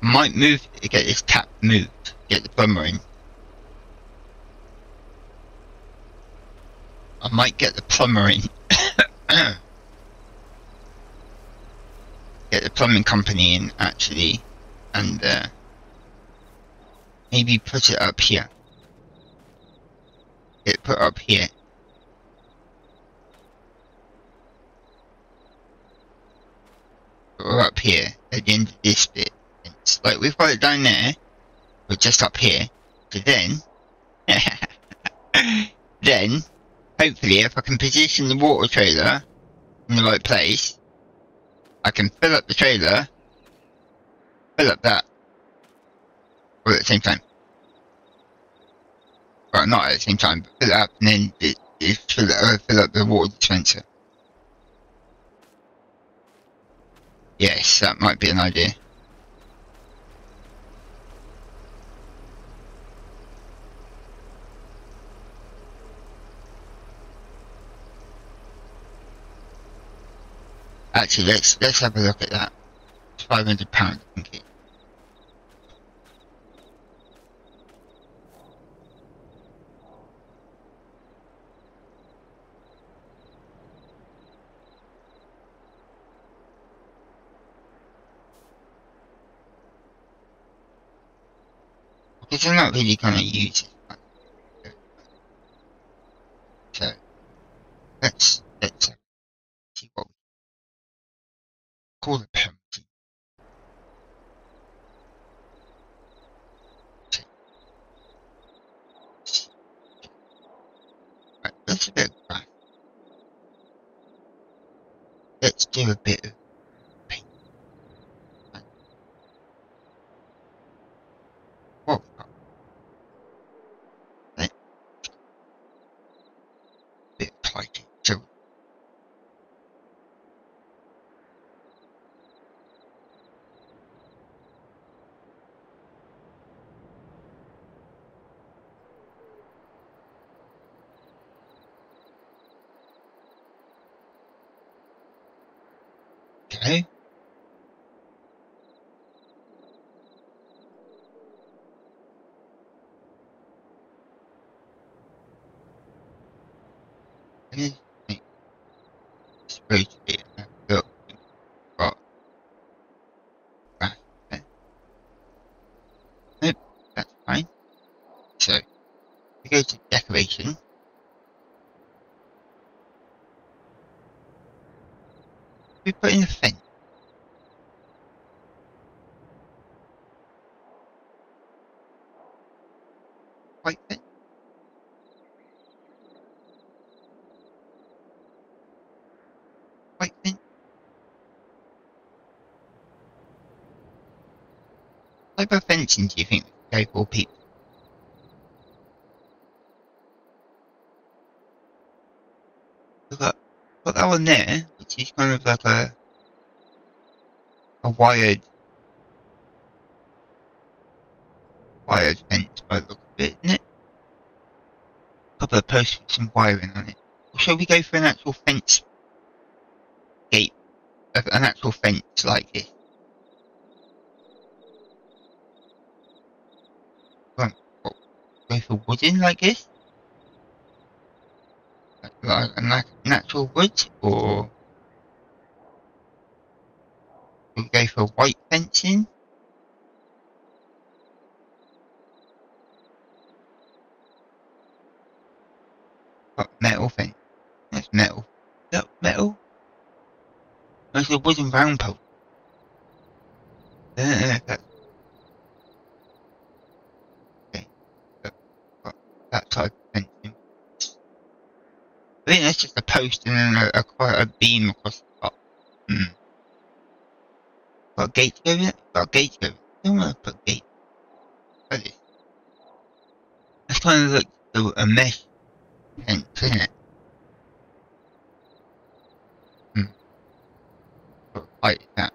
Speaker 1: Might move to get this tap moved, get the plumber in. I might get the plumber get the plumbing company in actually and uh maybe put it up here. It put up here. Or up here at the end of this bit. It's like we've got it down there, but just up here. So then, then, hopefully, if I can position the water trailer in the right place, I can fill up the trailer, fill up that, all at the same time. Well, not at the same time, but fill it up and then it, it fill, uh, fill up the water dispenser. Yes, that might be an idea. Actually, let's let's have a look at that. Five hundred pounds, I Because I'm not really gonna use it. So let's let's see what we call the penalty. Right, let's do a bit. Let's do a bit of paint. Right. What we got? Right. Bit of lighting. So okay. Anything supposed to be a look got graph there. Nope, that's fine. So we go to decoration. we put in a fence? White fence? White fence? You think we go for people? We've got, got that one there, which is kind of like a a wired wired fence by the look of it, isn't it? A couple of posts with some wiring on it. Or shall we go for an actual fence gate? An actual fence like this? Go for wooden like this? Like, like natural wood or we go for white fencing? Got metal fence. That's metal. Is that metal? That's a wooden round post. Yeah, that, okay. Got, got that type of fencing. I think that's just a post and then a, a quite a beam across the top. Hmm. Got a gate over it? Got a gate over it. I don't want to put gate. Like this. That's kind of like a, a mesh fence, isn't it? Hmm. Like that.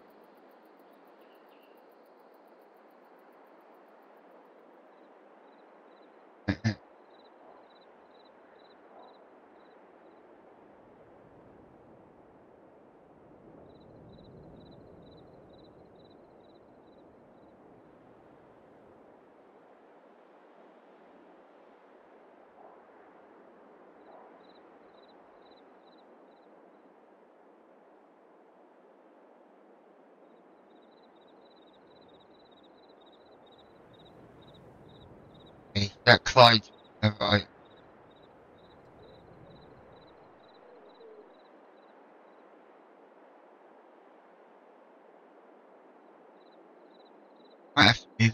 Speaker 1: That Right. Might have to. Move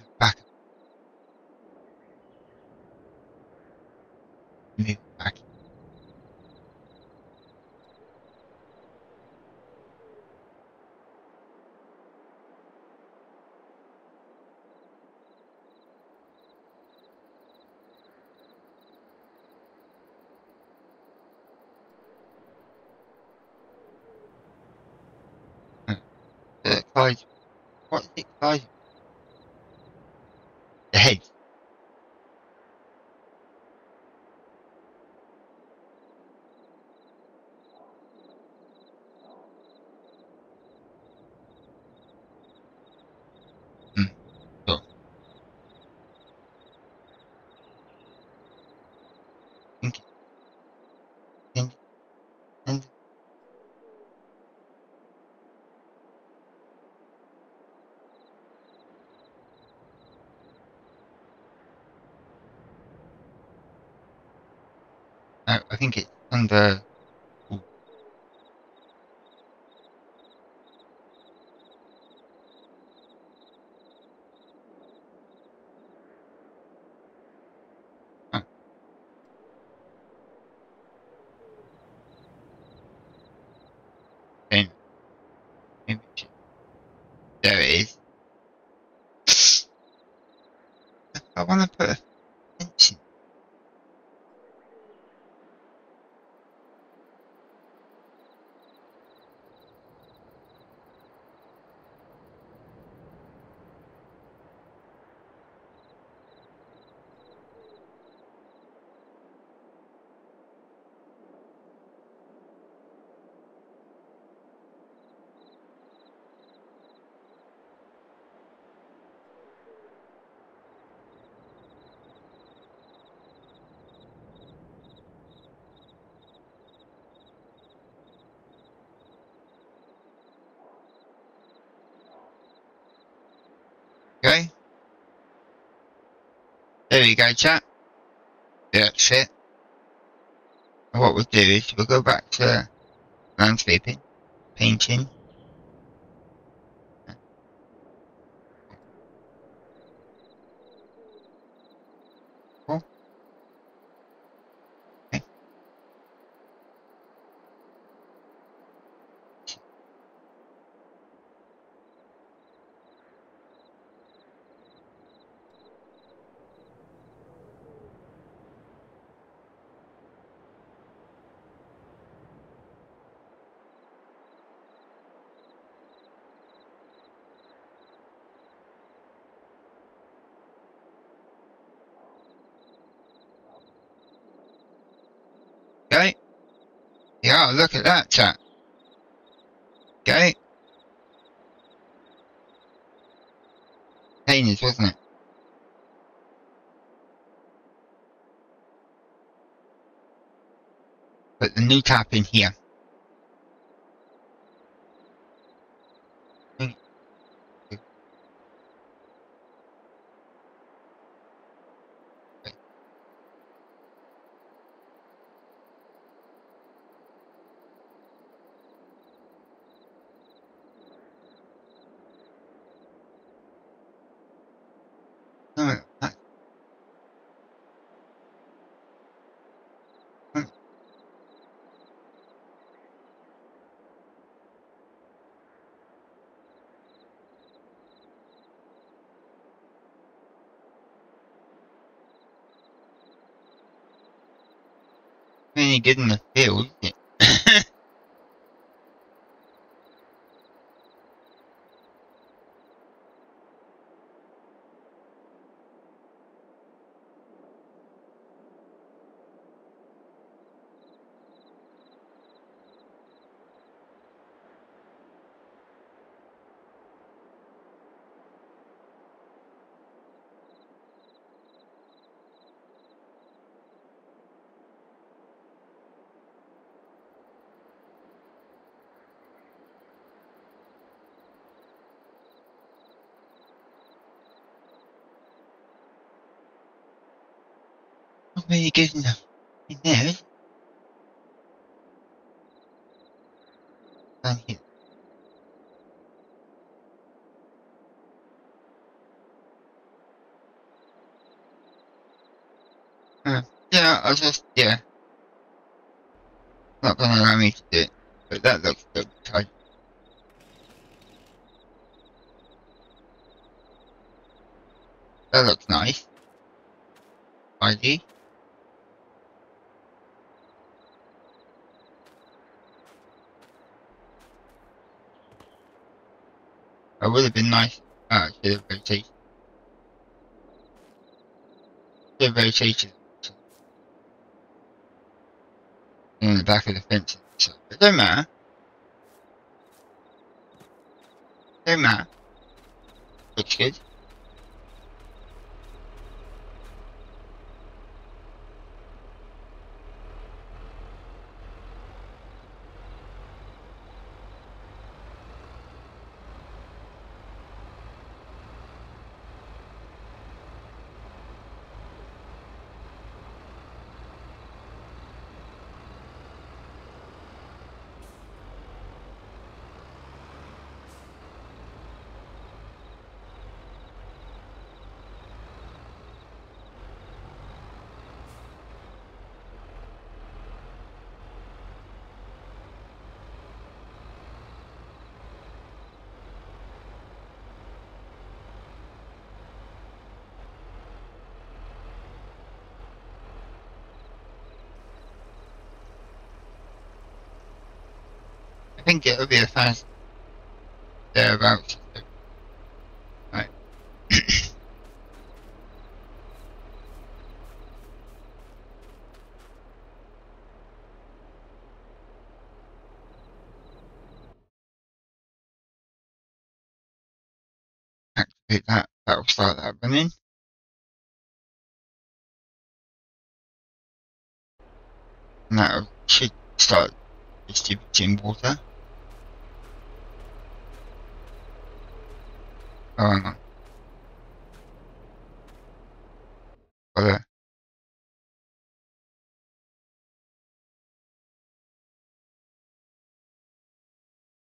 Speaker 1: it back. The Clyde. What is it, Clyde? The head. Hmm. Sure. Think. Think. And. I think it's under. Ooh. Oh. Then, maybe we should- there it is. I want to put a fence in. Okay. There you go, chat. That's it. What we'll do is we'll go back to landscaping, painting, Wow, look at that chat. Okay. Heinous, wasn't it? Put the new tap in here. No, that- Any good in the field, is it? Not really good there. is it? Here. Uh, yeah, I just, yeah. Not gonna allow me to do it, but that looks good. That looks nice. ID. That would have been nice. Ah, have rotated. Should have rotated. On the back of the fence. So, it don't matter. Don't matter. Looks good. Think it'll be a fast thereabouts. Right. Activate that, that'll start that running. And that should start distributing water. Oh, hang on.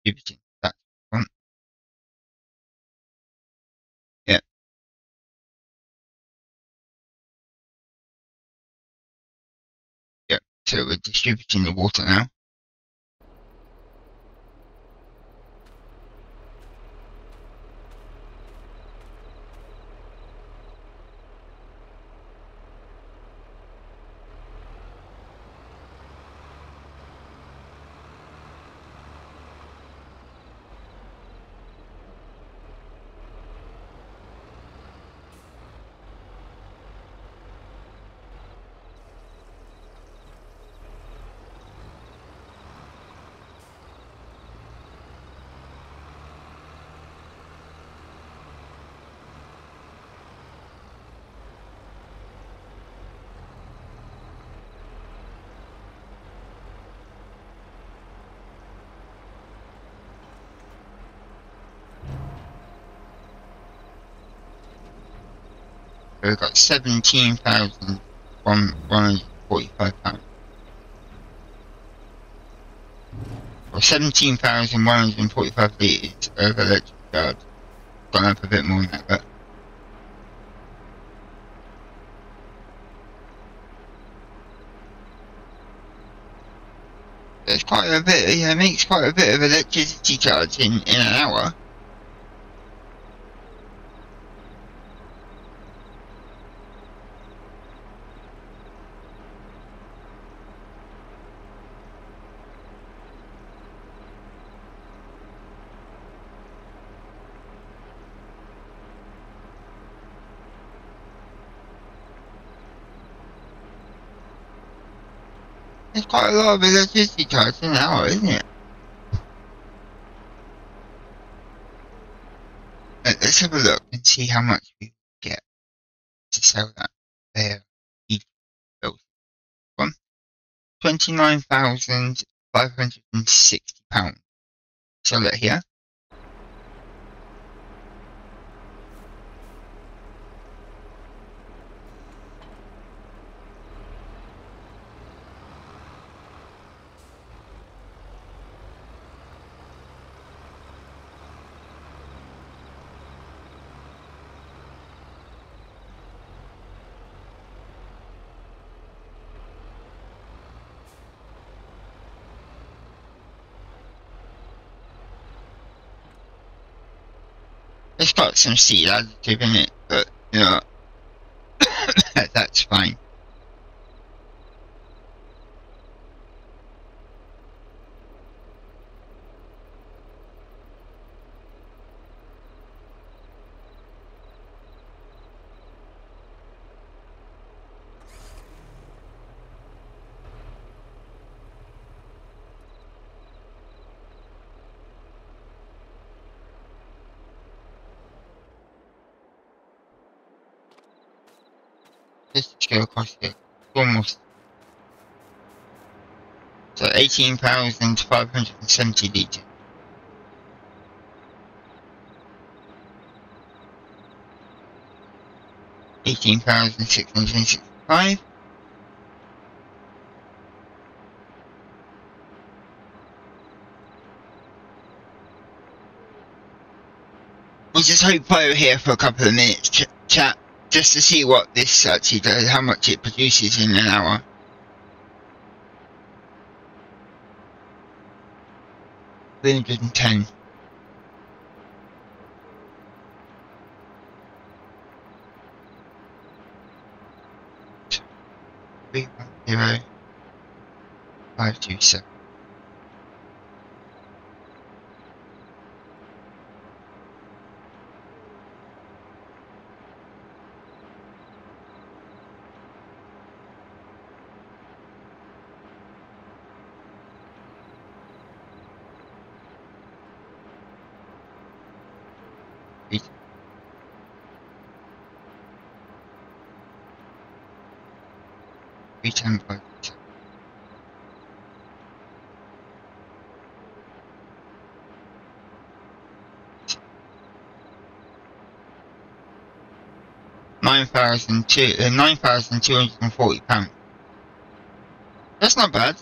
Speaker 1: Distributing that. Yeah, so we're distributing the water now. So we've seventeen thousand one hundred forty-five pounds. Or seventeen thousand one hundred forty-five litres of electric charge. Gone up a bit more than that, but There's quite a bit, yeah, it makes quite a bit of electricity charge in, in an hour. Quite a lot of electricity charge in an hour, isn't it? Let- Let's have a look and see how much we get to sell that there. One. Hundred and sixty pounds. Sell it here. It's got some seed additive in it, but you know that's fine. Let's Almost. So eighteen thousand five hundred and seventy litres. Eighteen thousand six hundred and sixty-five. We'll just hope over here for a couple of minutes, ch- chat, just to see what this actually does, how much it produces in an hour. Three hundred and ten. Three one zero five two seven. Seven. Nine thousand two uh, nine thousand two hundred and forty pounds. That's not bad.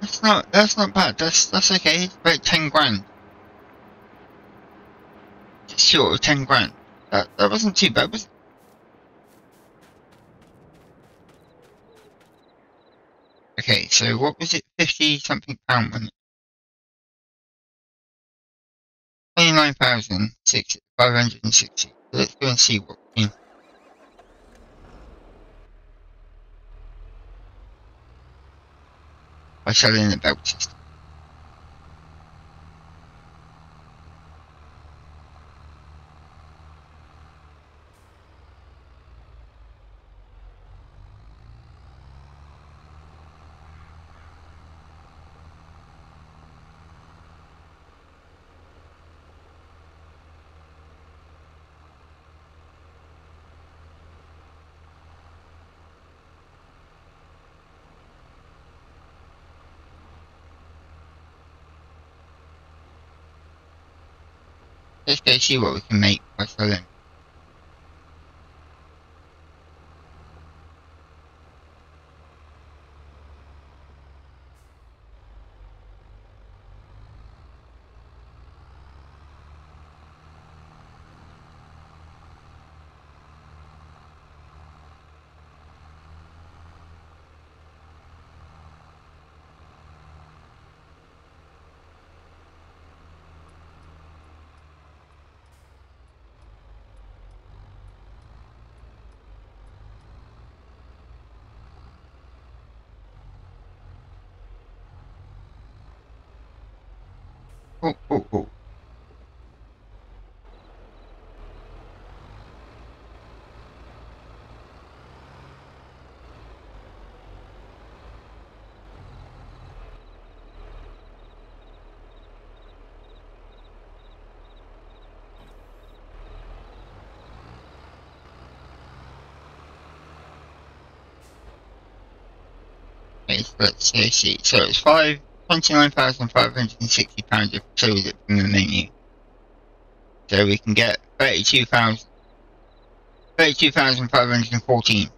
Speaker 1: That's not that's not bad. That's that's okay. It's about ten grand. Just short of ten grand. That that wasn't too bad, was it? Okay, so mm. what was it? Fifty something pound wasn't it? Twenty nine thousand six five hundred and sixty. Let's go and see what we can. by selling the belt system. Let's go see what we can make by selling. Oh, oh, oh. Let's see. So it's five twenty-nine thousand five hundred and sixty pounds we chose it from the menu. So we can get thirty-two thousand, thirty-two thousand five hundred and fourteen.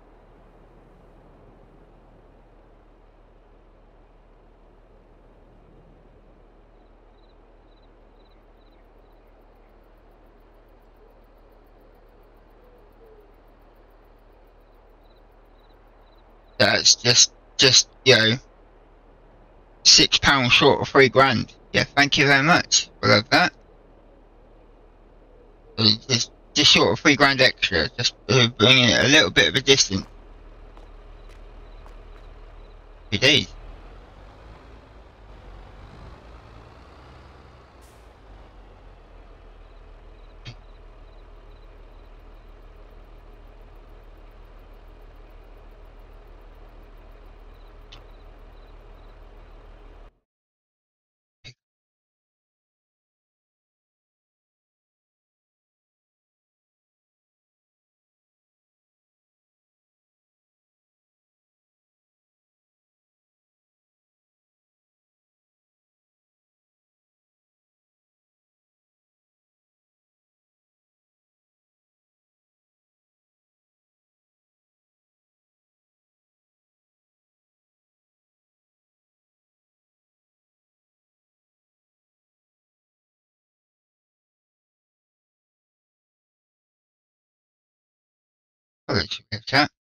Speaker 1: That's just, just you know, six pounds short of three grand. Yeah, thank you very much. I love that. Just, just short of three grand extra, just bringing it a little bit of a distance. It that.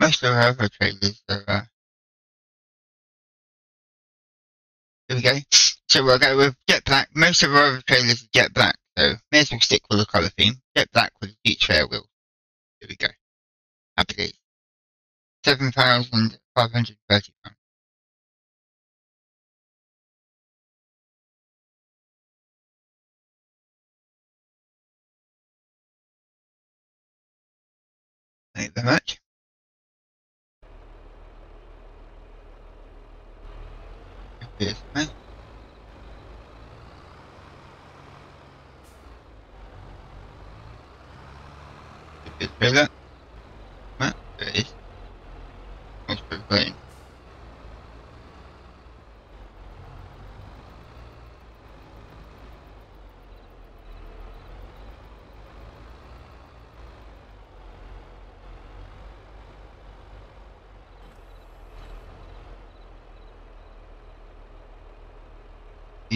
Speaker 1: Most of our other trailers are, uh, here we go. So we'll go with jet black. Most of our other trailers are jet black, so may as well stick with the colour theme. Jet black with beach fair wheels. Here we go. Happy days. Seven thousand five hundred thirty pounds. You very much. Here's me. Trailer. Right, there it is. Most of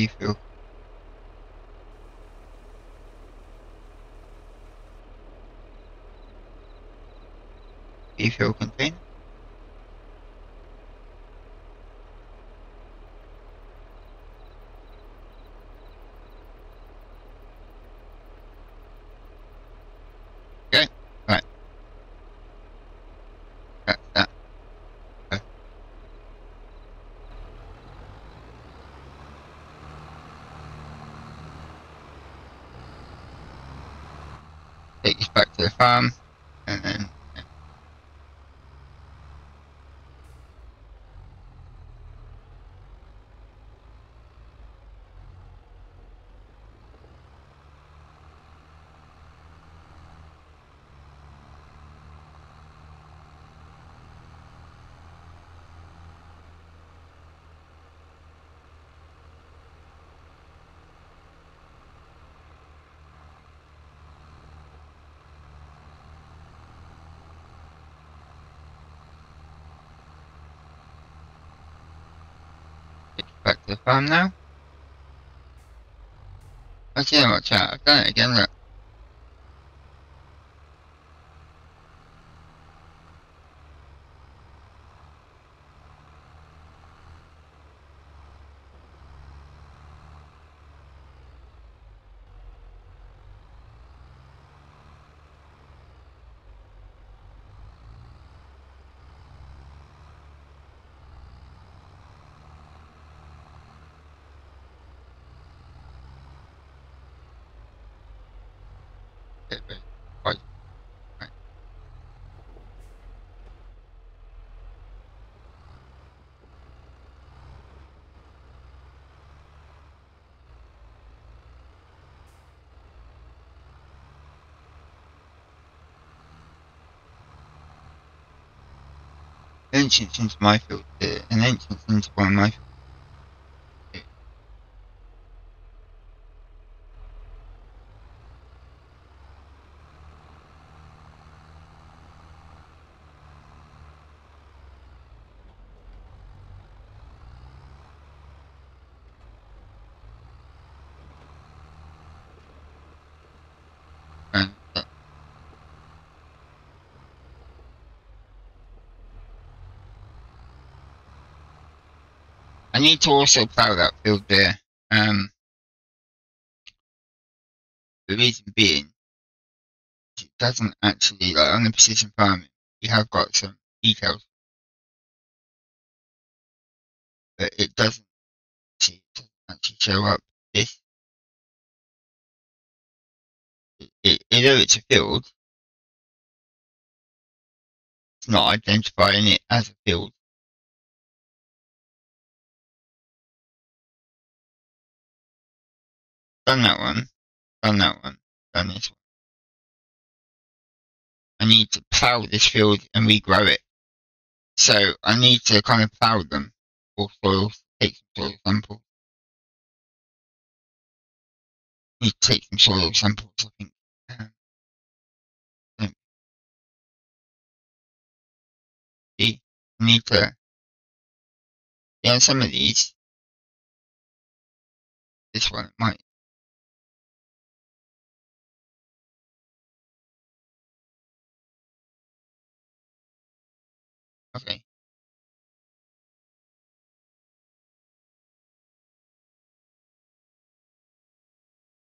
Speaker 1: the plane. Do you feel? Do you feel contained? Okay, right. That's that. Okay. Take this back to the farm, and then take farm now. Actually, watch out, I've done it again, look. It, but quite right. entrance into my field, uh, an entrance into one my fields. And, uh, I need to also plough that field there. Um, the reason being, it doesn't actually, like on the precision farming, we have got some details, but it doesn't actually, it doesn't actually show up this. It, it, although it's a field, it's not identifying it as a field. Done that one. Done that one. Done this one. I need to plough this field and regrow it. So I need to kind of plough them for soils, take some soil samples. Need to take some soil samples, I think. Um, I need to, yeah, some of these, this one might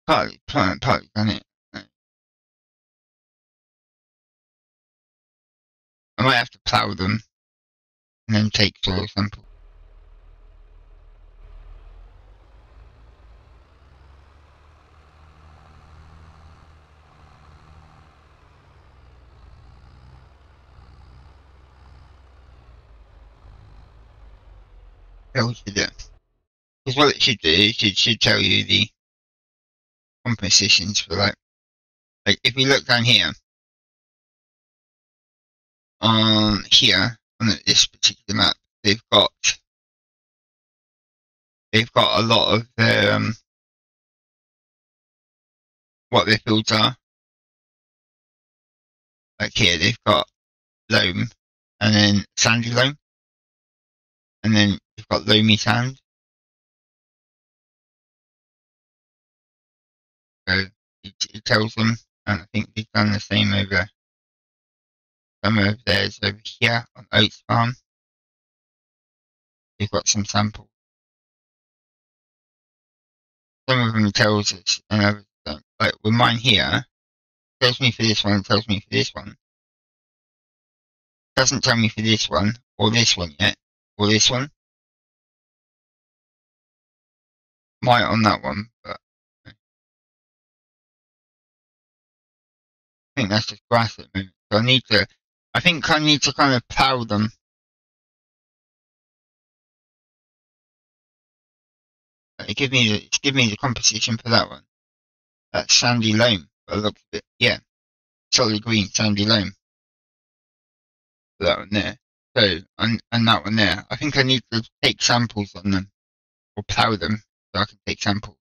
Speaker 1: Partly, partly done it. I might have to plough them and then take soil sample. Tells you that. Because what it should do is it should tell you the compositions for like, like if we look down here, on here, on this particular map, they've got, they've got a lot of their, um, what their fields are. Like here, they've got loam, and then sandy loam, and then you've got loamy sand. So it, it tells them, and I think they've done the same over some of theirs over here on Oats Farm. They've got some samples. Some of them tells us, and others don't. Like with mine here, tells me for this one, tells me for this one. Doesn't tell me for this one, or this one yet, or this one. Might on that one, but think that's just grass at the moment. So I need to, I think I need to kind of plough them. Uh, Give me the, give me the composition for that one. That's sandy loam. Looks yeah, solid green sandy loam. That one there. So and and that one there. I think I need to take samples on them or plough them so I can take samples.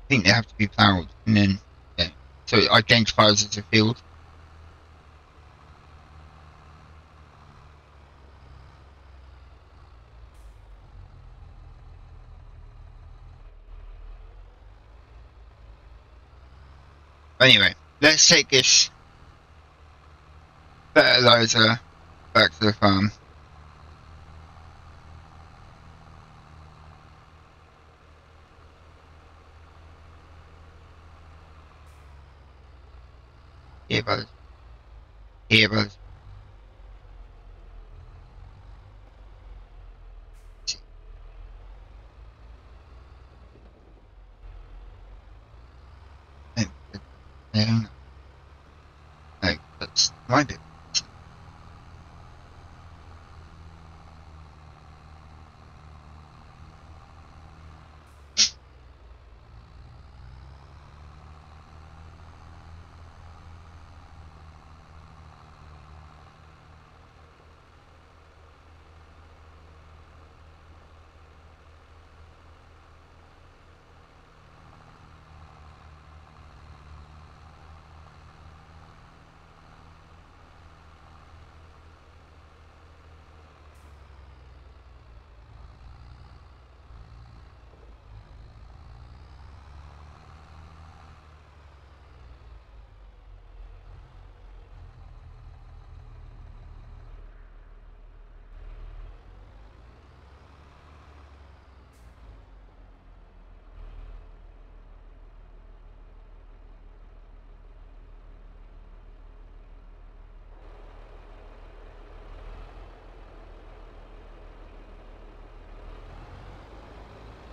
Speaker 1: I think they have to be ploughed and then yeah. So it identifies as a field. Anyway, let's take this fertilizer back to the farm. Brothers. No, no, that's my bit.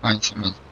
Speaker 1: Find some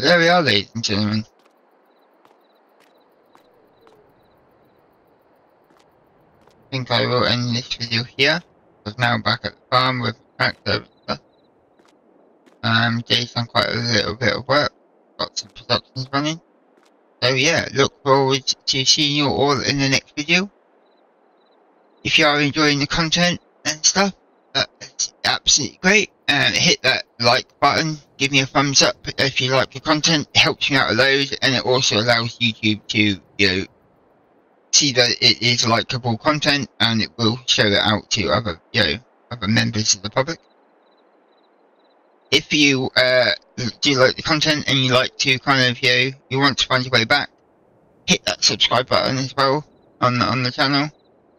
Speaker 1: But there we are, ladies and gentlemen. I think I will end this video here. Because now I'm back at the farm with tractor stuff. Um, Jay's done quite a little bit of work. Got some productions running. So yeah, look forward to seeing you all in the next video. If you are enjoying the content and stuff, that's absolutely great. Hit that like button, give me a thumbs up if you like the content, it helps me out a load, and it also allows YouTube to, you know, see that it is likable content, and it will show it out to other, you know, other members of the public. If you uh, do like the content and you like to kind of, you know, you want to find your way back, hit that subscribe button as well on on the channel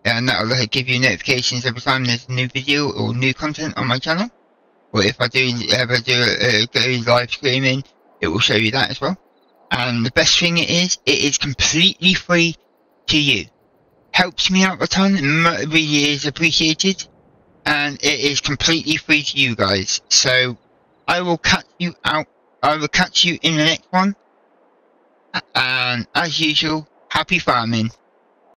Speaker 1: and that'll give you notifications every time there's a new video or new content on my channel. Or if I do ever do a, a go live streaming, it will show you that as well. And the best thing it is, it is completely free to you. Helps me out a ton, really is appreciated. And it is completely free to you guys. So, I will catch you out, I will catch you in the next one. And as usual, happy farming.